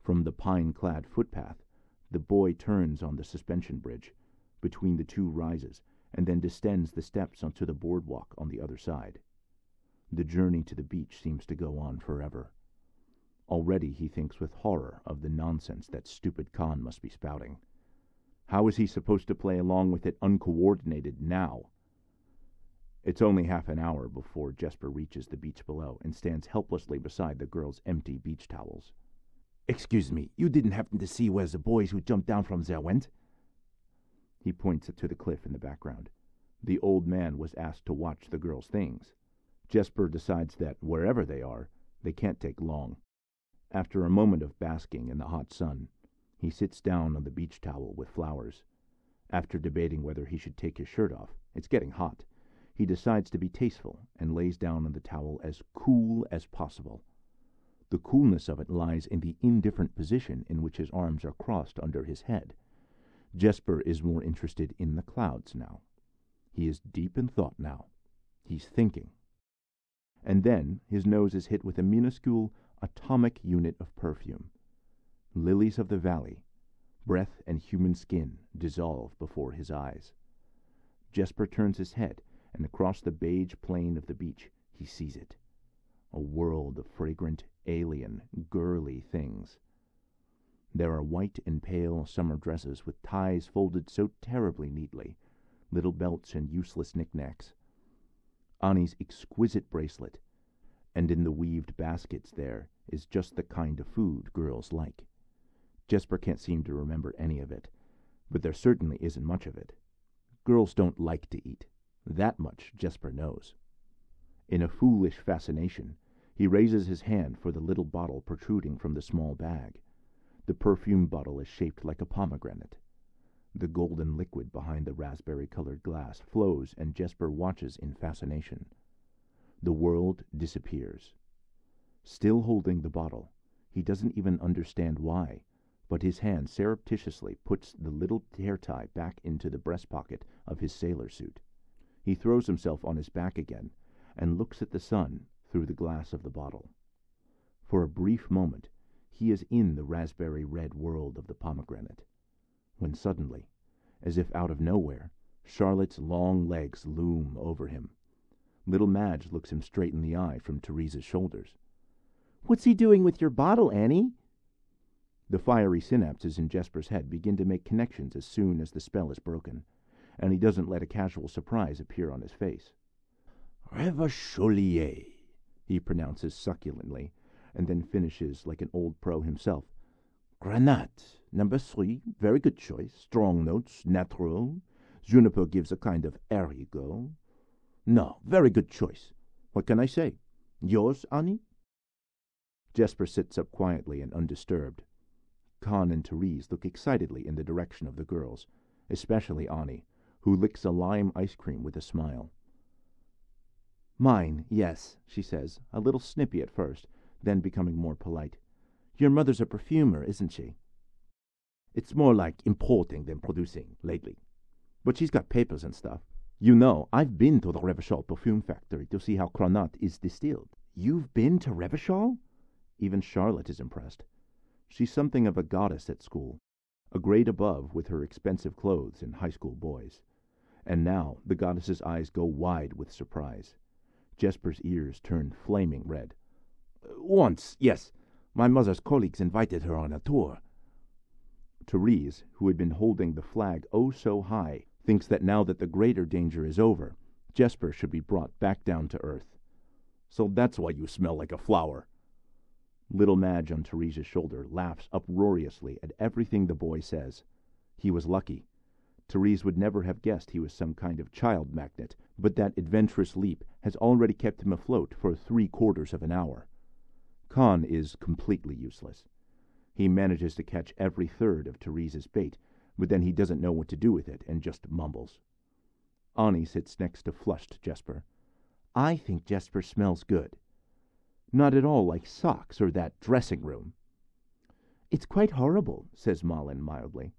From the pine-clad footpath, the boy turns on the suspension bridge, between the two rises, and then descends the steps onto the boardwalk on the other side. The journey to the beach seems to go on forever. Already he thinks with horror of the nonsense that stupid Khan must be spouting. How is he supposed to play along with it uncoordinated now? It's only half an hour before Jesper reaches the beach below and stands helplessly beside the girl's empty beach towels. Excuse me, you didn't happen to see where the boys who jumped down from there went? He points to the cliff in the background. The old man was asked to watch the girl's things. Jesper decides that, wherever they are, they can't take long. After a moment of basking in the hot sun, he sits down on the beach towel with flowers. After debating whether he should take his shirt off, it's getting hot he decides to be tasteful and lays down on the towel as cool as possible. The coolness of it lies in the indifferent position in which his arms are crossed under his head. Jesper is more interested in the clouds now. He is deep in thought now. He's thinking. And then his nose is hit with a minuscule atomic unit of perfume. Lilies of the valley, breath and human skin dissolve before his eyes. Jesper turns his head, and across the beige plain of the beach he sees it. A world of fragrant, alien, girly things. There are white and pale summer dresses with ties folded so terribly neatly, little belts and useless knickknacks. Ani's exquisite bracelet, and in the weaved baskets there is just the kind of food girls like. Jesper can't seem to remember any of it, but there certainly isn't much of it. Girls don't like to eat. That much Jesper knows. In a foolish fascination, he raises his hand for the little bottle protruding from the small bag. The perfume bottle is shaped like a pomegranate. The golden liquid behind the raspberry colored glass flows, and Jesper watches in fascination. The world disappears. Still holding the bottle, he doesn't even understand why, but his hand surreptitiously puts the little hair tie back into the breast pocket of his sailor suit. He throws himself on his back again and looks at the sun through the glass of the bottle. For a brief moment, he is in the raspberry red world of the pomegranate, when suddenly, as if out of nowhere, Charlotte's long legs loom over him. Little Madge looks him straight in the eye from Teresa's shoulders. What's he doing with your bottle, Annie? The fiery synapses in Jesper's head begin to make connections as soon as the spell is broken, and he doesn't let a casual surprise appear on his face. Revacholier, he pronounces succulently, and then finishes like an old pro himself. Granat, number three, very good choice. Strong notes, natural. Juniper gives a kind of airy go. No, very good choice. What can I say? Yours, Ani? Jesper sits up quietly and undisturbed. Khan and Therese look excitedly in the direction of the girls, especially Ani, who licks a lime ice cream with a smile. Mine, yes, she says, a little snippy at first, then becoming more polite. Your mother's a perfumer, isn't she? It's more like importing than producing lately. But she's got papers and stuff. You know, I've been to the Revachol perfume factory to see how Cronat is distilled. You've been to Revachol? Even Charlotte is impressed. She's something of a goddess at school, a grade above with her expensive clothes and high school boys. And now the goddess's eyes go wide with surprise. Jesper's ears turn flaming red. Once, yes. My mother's colleagues invited her on a tour. Therese, who had been holding the flag oh so high, thinks that now that the greater danger is over, Jesper should be brought back down to earth. So that's why you smell like a flower. Little Madge on Therese's shoulder laughs uproariously at everything the boy says. He was lucky. Therese would never have guessed he was some kind of child magnet, but that adventurous leap has already kept him afloat for three quarters of an hour. Khan is completely useless. He manages to catch every third of Therese's bait, but then he doesn't know what to do with it and just mumbles. Ani sits next to flushed Jesper. I think Jesper smells good. Not at all like socks or that dressing room. It's quite horrible, says Malin mildly.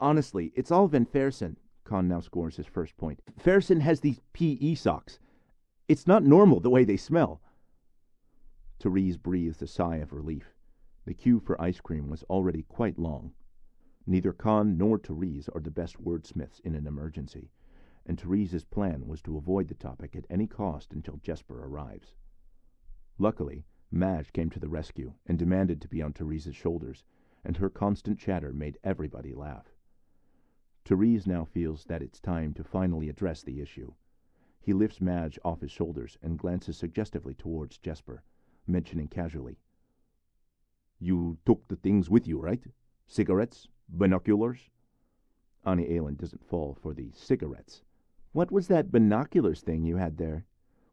Honestly, it's all Van Fersen. Khan now scores his first point. Fersen has these PE socks. It's not normal the way they smell. Therese breathed a sigh of relief. The queue for ice cream was already quite long. Neither Khan nor Therese are the best wordsmiths in an emergency, and Therese's plan was to avoid the topic at any cost until Jesper arrives. Luckily, Madge came to the rescue and demanded to be on Therese's shoulders, and her constant chatter made everybody laugh. Therese now feels that it's time to finally address the issue. He lifts Madge off his shoulders and glances suggestively towards Jesper, mentioning casually, You took the things with you, right? Cigarettes? Binoculars? Ani Ailin doesn't fall for the cigarettes. What was that binoculars thing you had there?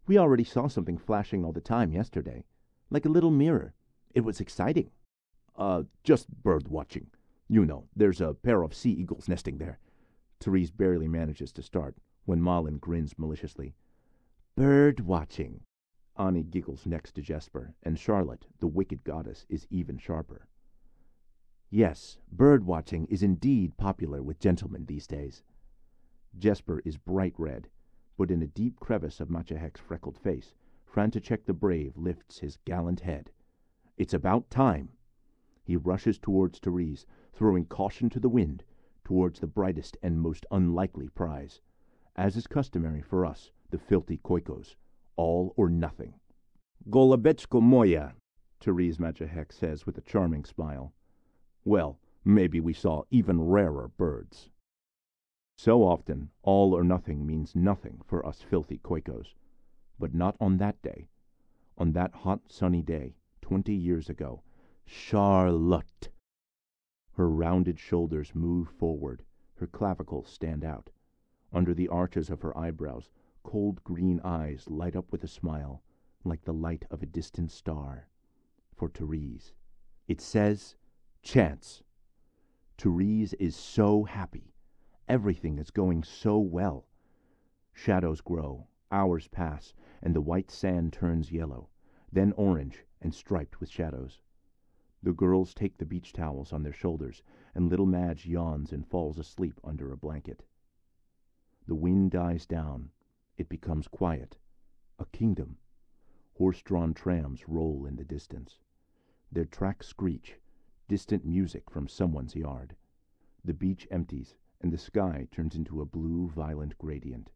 We already saw something flashing all the time yesterday, like a little mirror. It was exciting. Uh, just bird watching. You know, there's a pair of sea eagles nesting there. Therese barely manages to start when Malin grins maliciously. Bird watching. Ani giggles next to Jesper, and Charlotte, the wicked goddess, is even sharper. Yes, bird watching is indeed popular with gentlemen these days. Jesper is bright red, but in a deep crevice of Machahek's freckled face, František the Brave lifts his gallant head. It's about time. He rushes towards Therese, throwing caution to the wind, towards the brightest and most unlikely prize. As is customary for us, the filthy Khoikos, all or nothing. Golubetsko moya, Therese Machahek says with a charming smile. Well, maybe we saw even rarer birds. So often, all or nothing means nothing for us filthy Khoikos. But not on that day. On that hot sunny day, twenty years ago, Charlotte! Her rounded shoulders move forward, her clavicles stand out. Under the arches of her eyebrows, cold green eyes light up with a smile, like the light of a distant star. For Therese. It says, Chance. Therese is so happy. Everything is going so well. Shadows grow, hours pass, and the white sand turns yellow, then orange and striped with shadows. The girls take the beach towels on their shoulders, and little Madge yawns and falls asleep under a blanket. The wind dies down. It becomes quiet. A kingdom. Horse drawn trams roll in the distance. Their tracks screech, distant music from someone's yard. The beach empties, and the sky turns into a blue, violent gradient.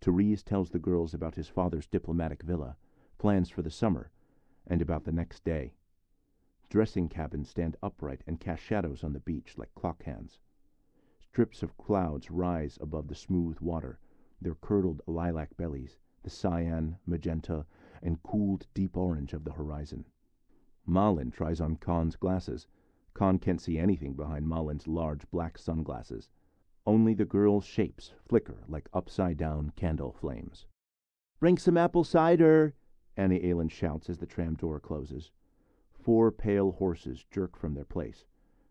Therese tells the girls about his father's diplomatic villa, plans for the summer, and about the next day. Dressing cabins stand upright and cast shadows on the beach like clock hands. Strips of clouds rise above the smooth water, their curdled lilac bellies, the cyan, magenta, and cooled deep orange of the horizon. Malin tries on Khan's glasses. Khan can't see anything behind Malin's large black sunglasses. Only the girls' shapes flicker like upside down candle flames. Bring some apple cider, Annie Aylin shouts as the tram door closes. Four pale horses jerk from their place.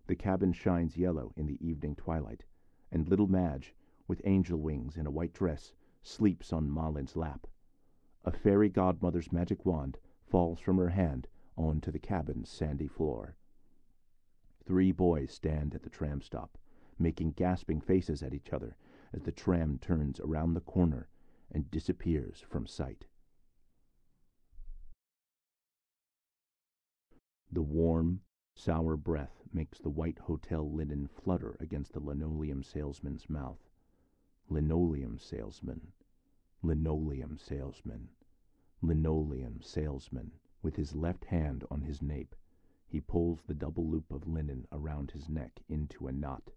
The cabin shines yellow in the evening twilight, and little Madge, with angel wings in a white dress, sleeps on Malin's lap. A fairy godmother's magic wand falls from her hand on to the cabin's sandy floor. Three boys stand at the tram stop, making gasping faces at each other as the tram turns around the corner and disappears from sight. The warm, sour breath makes the white hotel linen flutter against the linoleum salesman's mouth. Linoleum salesman, linoleum salesman, linoleum salesman. With his left hand on his nape, he pulls the double loop of linen around his neck into a knot.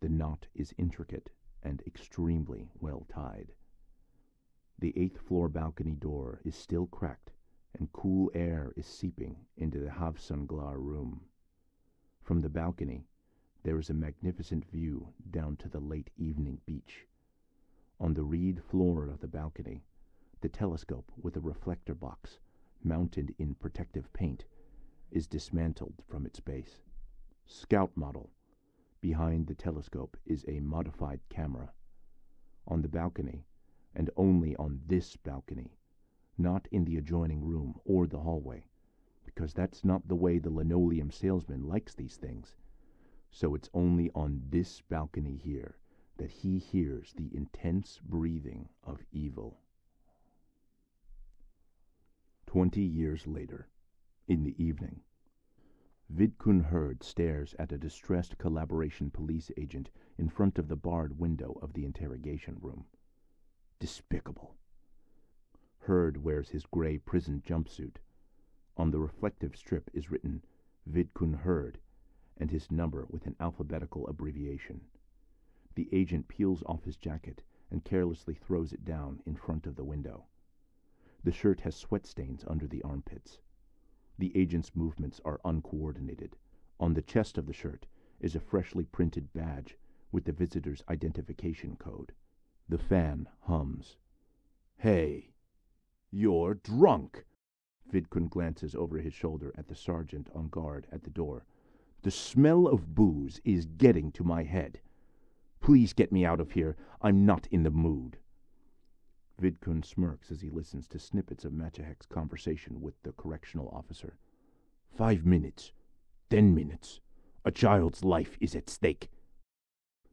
The knot is intricate and extremely well tied. The eighth floor balcony door is still cracked, and cool air is seeping into the Havsunglar room. From the balcony, there is a magnificent view down to the late evening beach. On the reed floor of the balcony, the telescope with a reflector box, mounted in protective paint, is dismantled from its base. Scout model. Behind the telescope is a modified camera. On the balcony, and only on this balcony, not in the adjoining room or the hallway, because that's not the way the linoleum salesman likes these things. So it's only on this balcony here that he hears the intense breathing of evil. Twenty years later, in the evening, Vidkun Herd stares at a distressed collaboration police agent in front of the barred window of the interrogation room. Despicable. Herd wears his gray prison jumpsuit. On the reflective strip is written Vidkun Herd and his number with an alphabetical abbreviation. The agent peels off his jacket and carelessly throws it down in front of the window. The shirt has sweat stains under the armpits. The agent's movements are uncoordinated. On the chest of the shirt is a freshly printed badge with the visitor's identification code. The fan hums. Hey, you're drunk! Vidkun glances over his shoulder at the sergeant on guard at the door. The smell of booze is getting to my head. Please get me out of here. I'm not in the mood. Vidkun smirks as he listens to snippets of Machahek's conversation with the correctional officer. Five minutes. Ten minutes. A child's life is at stake.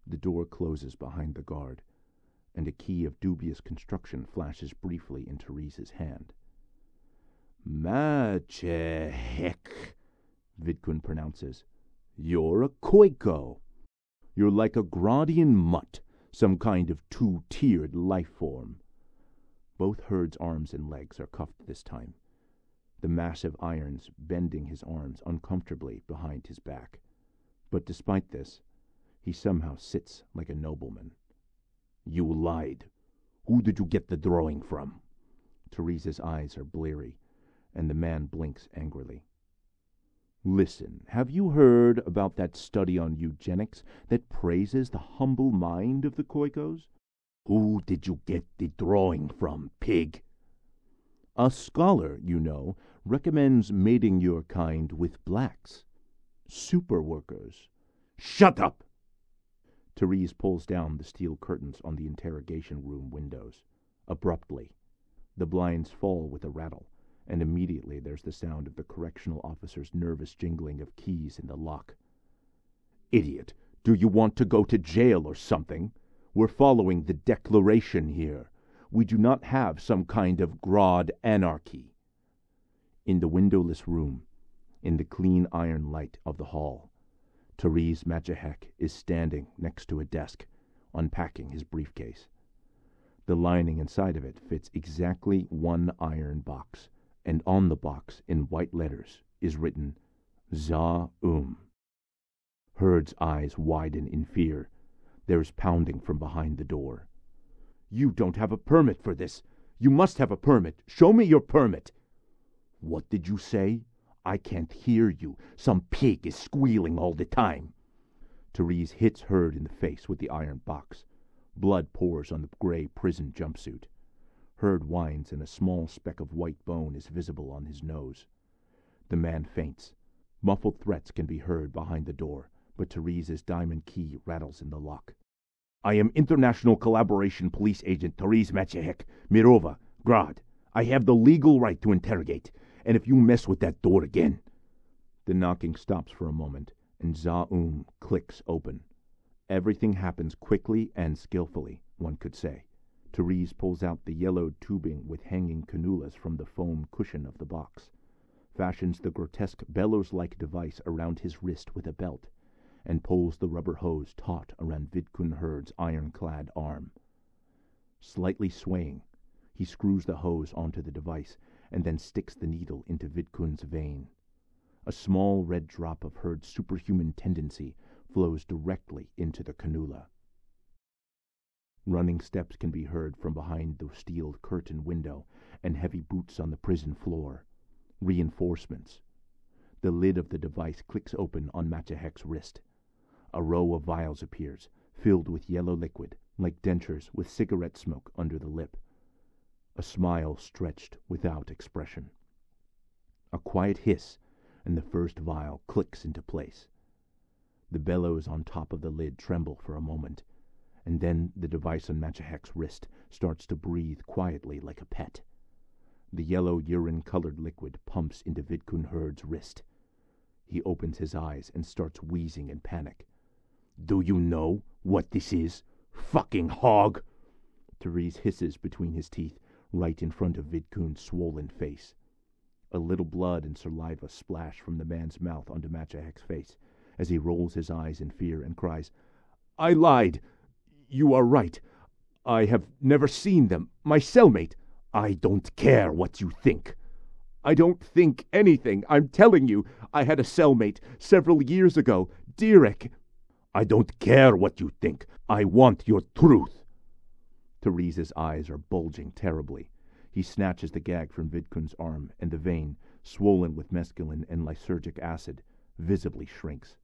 The door closes behind the guard, and a key of dubious construction flashes briefly in Therese's hand. Machahek, Vidkun pronounces. You're a Koiko. You're like a Graadian mutt, some kind of two-tiered life form. Both Herd's arms and legs are cuffed this time, the massive irons bending his arms uncomfortably behind his back. But despite this, he somehow sits like a nobleman. You lied. Who did you get the drawing from? Teresa's eyes are bleary, and the man blinks angrily. Listen, have you heard about that study on eugenics that praises the humble mind of the Khoikos? Who did you get the drawing from, pig? A scholar, you know, recommends mating your kind with blacks. Super workers. Shut up! Therese pulls down the steel curtains on the interrogation room windows. Abruptly, the blinds fall with a rattle, and immediately there's the sound of the correctional officer's nervous jingling of keys in the lock. Idiot! Do you want to go to jail or something? We're following the Declaration here. We do not have some kind of Graad anarchy. In the windowless room, in the clean iron light of the hall, Therese Machahek is standing next to a desk, unpacking his briefcase. The lining inside of it fits exactly one iron box, and on the box, in white letters, is written Za Um. Herd's eyes widen in fear. There is pounding from behind the door. You don't have a permit for this. You must have a permit. Show me your permit. What did you say? I can't hear you. Some pig is squealing all the time. Therese hits Hurd in the face with the iron box. Blood pours on the gray prison jumpsuit. Hurd whines, and a small speck of white bone is visible on his nose. The man faints. Muffled threats can be heard behind the door, but Therese's diamond key rattles in the lock. I am International Collaboration Police Agent Therese Machahek, Mirova, Graad. I have the legal right to interrogate and if you mess with that door again. The knocking stops for a moment, and Za-Um clicks open. Everything happens quickly and skillfully, one could say. Therese pulls out the yellowed tubing with hanging cannulas from the foam cushion of the box, fashions the grotesque bellows-like device around his wrist with a belt, and pulls the rubber hose taut around Vidkun Herd's ironclad arm. Slightly swaying, he screws the hose onto the device and then sticks the needle into Vidkun's vein. A small red drop of Herd's superhuman tendency flows directly into the cannula. Running steps can be heard from behind the steel curtain window, and heavy boots on the prison floor. Reinforcements. The lid of the device clicks open on Machahek's wrist. A row of vials appears, filled with yellow liquid, like dentures with cigarette smoke under the lip a smile stretched without expression. A quiet hiss, and the first vial clicks into place. The bellows on top of the lid tremble for a moment, and then the device on Machahek's wrist starts to breathe quietly like a pet. The yellow urine-colored liquid pumps into Vidkun Herd's wrist. He opens his eyes and starts wheezing in panic. Do you know what this is? Fucking hog! Therese hisses between his teeth right in front of Vidkun's swollen face. A little blood and saliva splash from the man's mouth onto Machahek's face as he rolls his eyes in fear and cries, I lied. You are right. I have never seen them. My cellmate. I don't care what you think. I don't think anything. I'm telling you, I had a cellmate several years ago, Direk. I don't care what you think. I want your truth. Therese's eyes are bulging terribly. He snatches the gag from Vidkun's arm, and the vein, swollen with mescaline and lysergic acid, visibly shrinks.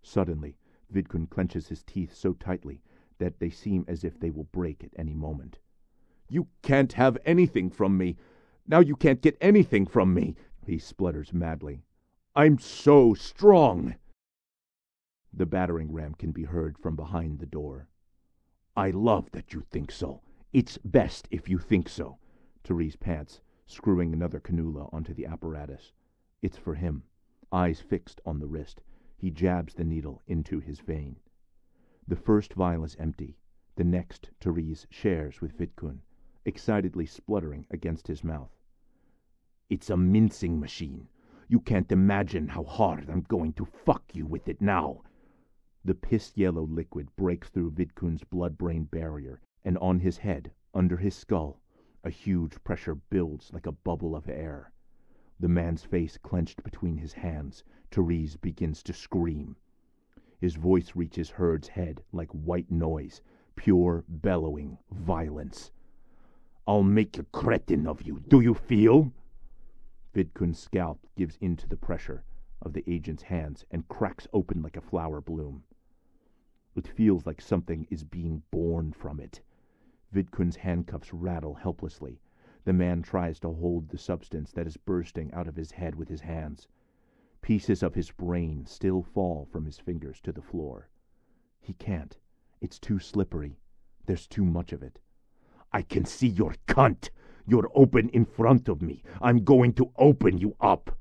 Suddenly, Vidkun clenches his teeth so tightly that they seem as if they will break at any moment. You can't have anything from me. Now you can't get anything from me, he splutters madly. I'm so strong. The battering ram can be heard from behind the door. I love that you think so. It's best if you think so. Therese pants, screwing another cannula onto the apparatus. It's for him. Eyes fixed on the wrist, he jabs the needle into his vein. The first vial is empty. The next Therese shares with Vidkun, excitedly spluttering against his mouth. It's a mincing machine. You can't imagine how hard I'm going to fuck you with it now. The piss yellow liquid breaks through Vidkun's blood brain barrier, and on his head, under his skull, a huge pressure builds like a bubble of air. The man's face clenched between his hands, Therese begins to scream. His voice reaches Herd's head like white noise, pure, bellowing violence. I'll make a cretin of you, do you feel? Vidkun's scalp gives in to the pressure of the agent's hands and cracks open like a flower bloom. It feels like something is being born from it. Vidkun's handcuffs rattle helplessly. The man tries to hold the substance that is bursting out of his head with his hands. Pieces of his brain still fall from his fingers to the floor. He can't. It's too slippery. There's too much of it. I can see your cunt. You're open in front of me. I'm going to open you up.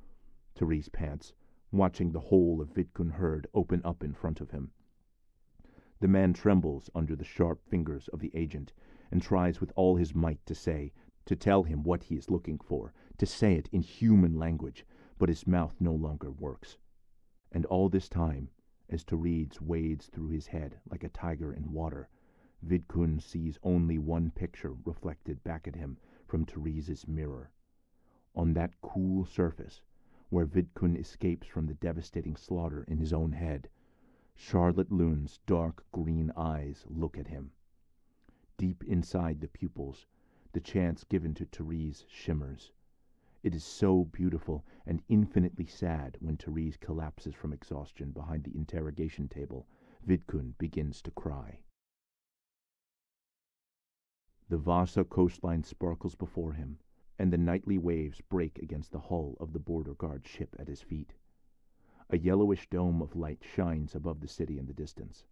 Therese pants, watching the whole of Vidkun Herd open up in front of him. The man trembles under the sharp fingers of the agent and tries with all his might to say, to tell him what he is looking for, to say it in human language, but his mouth no longer works. And all this time, as Therese wades through his head like a tiger in water, Vidkun sees only one picture reflected back at him from Therese's mirror. On that cool surface, where Vidkun escapes from the devastating slaughter in his own head, Charlotte Lunde's dark green eyes look at him. Deep inside the pupils, the chance given to Therese shimmers. It is so beautiful and infinitely sad when Therese collapses from exhaustion behind the interrogation table. Vidkun begins to cry. The Vasa coastline sparkles before him, and the nightly waves break against the hull of the border guard ship at his feet. A yellowish dome of light shines above the city in the distance.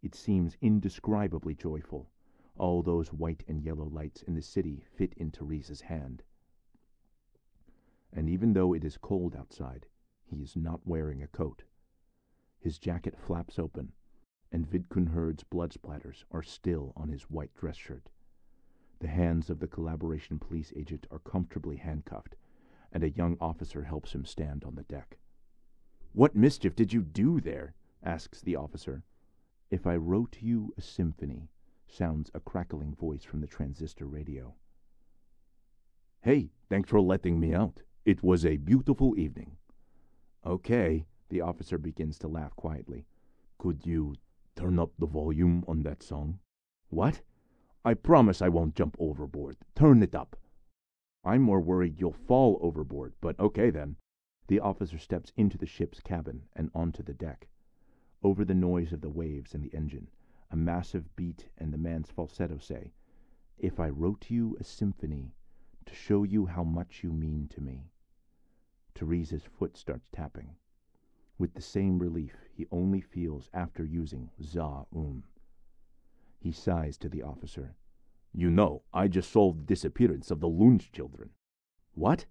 It seems indescribably joyful. All those white and yellow lights in the city fit in Therese's hand. And even though it is cold outside, he is not wearing a coat. His jacket flaps open, and Vidkun Herd's blood splatters are still on his white dress shirt. The hands of the collaboration police agent are comfortably handcuffed, and a young officer helps him stand on the deck. What mischief did you do there? asks the officer. If I wrote you a symphony, sounds a crackling voice from the transistor radio. Hey, thanks for letting me out. It was a beautiful evening. Okay, the officer begins to laugh quietly. Could you turn up the volume on that song? What? I promise I won't jump overboard. Turn it up. I'm more worried you'll fall overboard, but okay then. The officer steps into the ship's cabin and onto the deck. Over the noise of the waves and the engine, a massive beat and the man's falsetto say, If I wrote you a symphony to show you how much you mean to me. Therese's foot starts tapping. With the same relief he only feels after using za um. He sighs to the officer. You know, I just solved the disappearance of the Lunde children. What?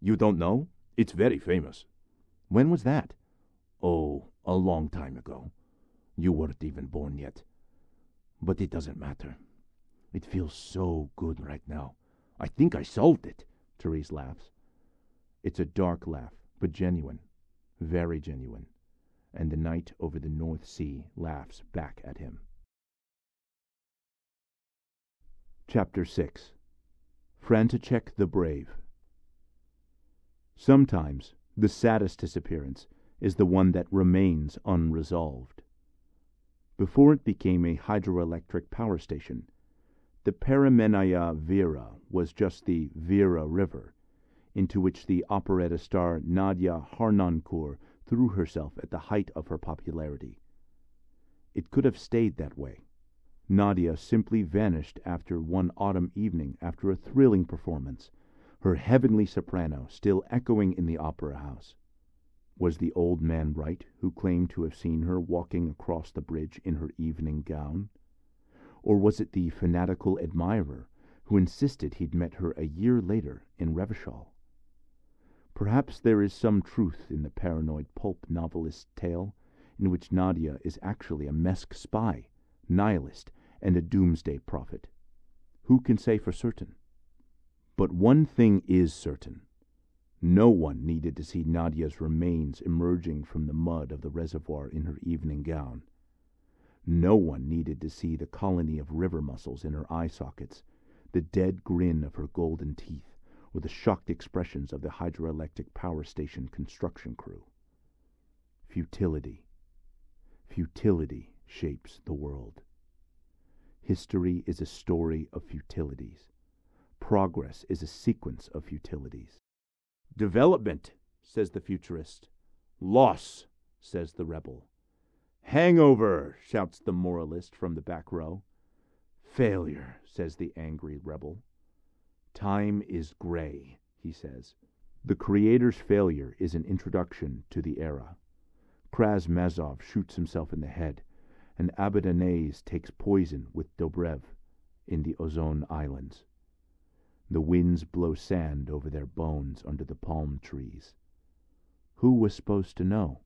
You don't know? It's very famous. When was that? Oh, a long time ago. You weren't even born yet. But it doesn't matter. It feels so good right now. I think I solved it. Therese laughs. It's a dark laugh, but genuine. Very genuine. And the night over the North Sea laughs back at him. Chapter 6 František the Brave Sometimes the saddest disappearance is the one that remains unresolved. Before it became a hydroelectric power station, the Peremenaya Vera was just the Vera River, into which the operetta star Nadia Harnoncourt threw herself at the height of her popularity. It could have stayed that way. Nadia simply vanished after one autumn evening after a thrilling performance, her heavenly soprano still echoing in the opera house. Was the old man right who claimed to have seen her walking across the bridge in her evening gown? Or was it the fanatical admirer who insisted he'd met her a year later in Revachol? Perhaps there is some truth in the paranoid pulp novelist's tale in which Nadia is actually a Mesque spy, nihilist, and a doomsday prophet. Who can say for certain? But one thing is certain. No one needed to see Nadia's remains emerging from the mud of the reservoir in her evening gown. No one needed to see the colony of river mussels in her eye sockets, the dead grin of her golden teeth, or the shocked expressions of the hydroelectric power station construction crew. Futility. Futility shapes the world. History is a story of futilities. Progress is a sequence of futilities. Development, says the futurist. Loss, says the rebel. Hangover, shouts the moralist from the back row. Failure, says the angry rebel. Time is gray, he says. The creator's failure is an introduction to the era. Krasmazov shoots himself in the head, and Abadanez takes poison with Dobrev in the Ozone Islands. The winds blow sand over their bones under the palm trees. Who was supposed to know?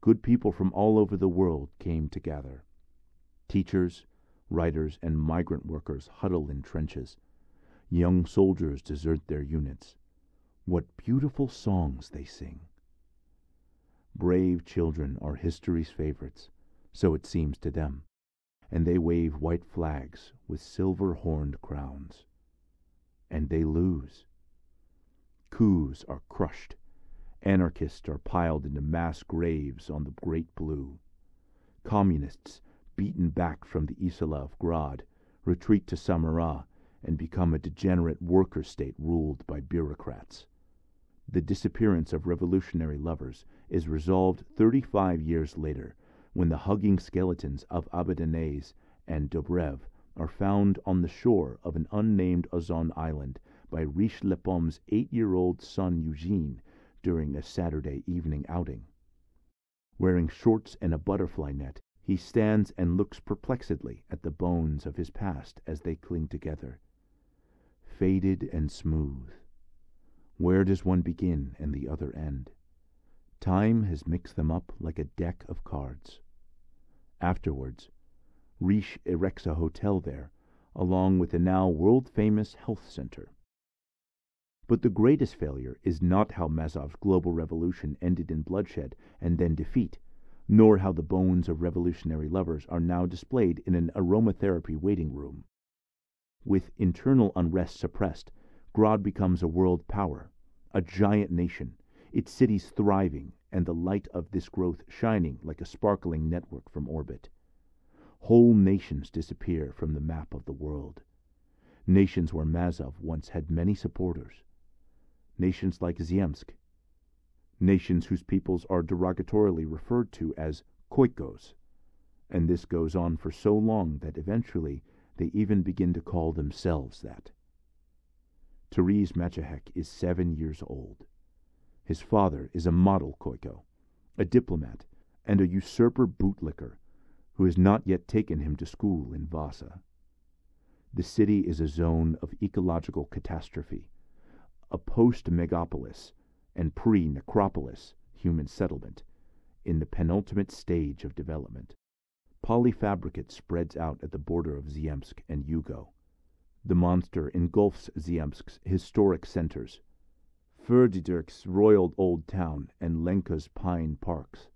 Good people from all over the world came together. Teachers, writers, and migrant workers huddle in trenches. Young soldiers desert their units. What beautiful songs they sing! Brave children are history's favorites, so it seems to them, and they wave white flags with silver horned crowns. And they lose. Coups are crushed. Anarchists are piled into mass graves on the Great Blue. Communists, beaten back from the Isla of Graad, retreat to Samara and become a degenerate worker state ruled by bureaucrats. The disappearance of revolutionary lovers is resolved 35 years later when the hugging skeletons of Abadanez and Dobrev are found on the shore of an unnamed Ozon island by Riche Lepomme's eight year old son Eugene during a Saturday evening outing. Wearing shorts and a butterfly net, he stands and looks perplexedly at the bones of his past as they cling together. Faded and smooth, where does one begin and the other end? Time has mixed them up like a deck of cards. Afterwards, Riche erects a hotel there, along with the now world famous health center. But the greatest failure is not how Mazov's global revolution ended in bloodshed and then defeat, nor how the bones of revolutionary lovers are now displayed in an aromatherapy waiting room. With internal unrest suppressed, Graad becomes a world power, a giant nation, its cities thriving, and the light of this growth shining like a sparkling network from orbit. Whole nations disappear from the map of the world. Nations where Mazov once had many supporters. Nations like Ziemsk. Nations whose peoples are derogatorily referred to as Khoikos. And this goes on for so long that eventually they even begin to call themselves that. Therese Machahek is seven years old. His father is a model Koiko, a diplomat, and a usurper bootlicker who has not yet taken him to school in Vasa. The city is a zone of ecological catastrophe, a post megapolis and pre necropolis human settlement in the penultimate stage of development. Polyfabricate spreads out at the border of Ziemsk and Yugo. The monster engulfs Ziemsk's historic centers, Ferdidyrk's royal old town, and Lenka's pine parks.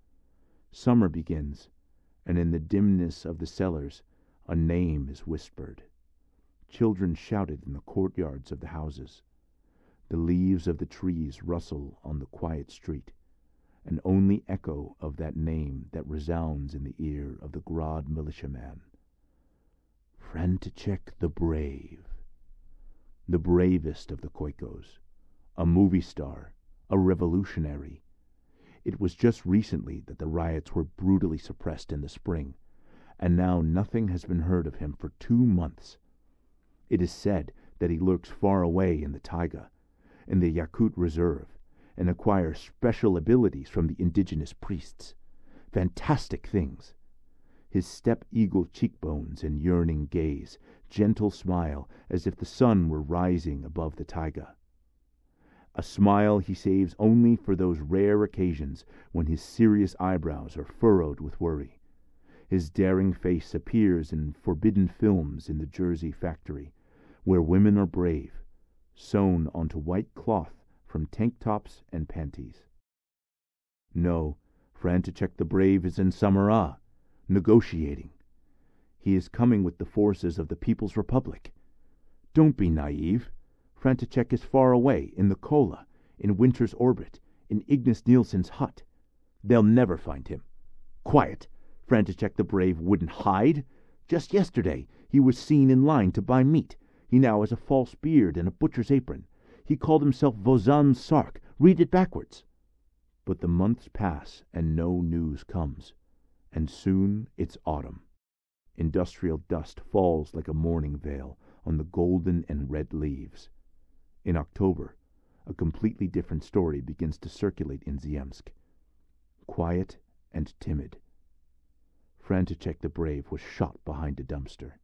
Summer begins, and in the dimness of the cellars a name is whispered. Children shouted in the courtyards of the houses. The leaves of the trees rustle on the quiet street, an only echo of that name that resounds in the ear of the Graad militiaman. František the Brave. The bravest of the Khoikos. A movie star. A revolutionary. It was just recently that the riots were brutally suppressed in the spring, and now nothing has been heard of him for two months. It is said that he lurks far away in the taiga, in the Yakut Reserve, and acquires special abilities from the indigenous priests. Fantastic things! his step eagle cheekbones and yearning gaze, gentle smile as if the sun were rising above the taiga. A smile he saves only for those rare occasions when his serious eyebrows are furrowed with worry. His daring face appears in forbidden films in the Jersey factory, where women are brave, sewn onto white cloth from tank tops and panties. No, František the Brave is in Samara, ah, negotiating. He is coming with the forces of the People's Republic. Don't be naive. František is far away, in the Kola, in Winter's orbit, in Ignus Nilsen's hut. They'll never find him. Quiet! František the Brave wouldn't hide. Just yesterday he was seen in line to buy meat. He now has a false beard and a butcher's apron. He called himself Vozan Sark. Read it backwards. But the months pass and no news comes. And soon it's autumn. Industrial dust falls like a mourning veil on the golden and red leaves. In October, a completely different story begins to circulate in Ziemsk. Quiet and timid. František the Brave was shot behind a dumpster.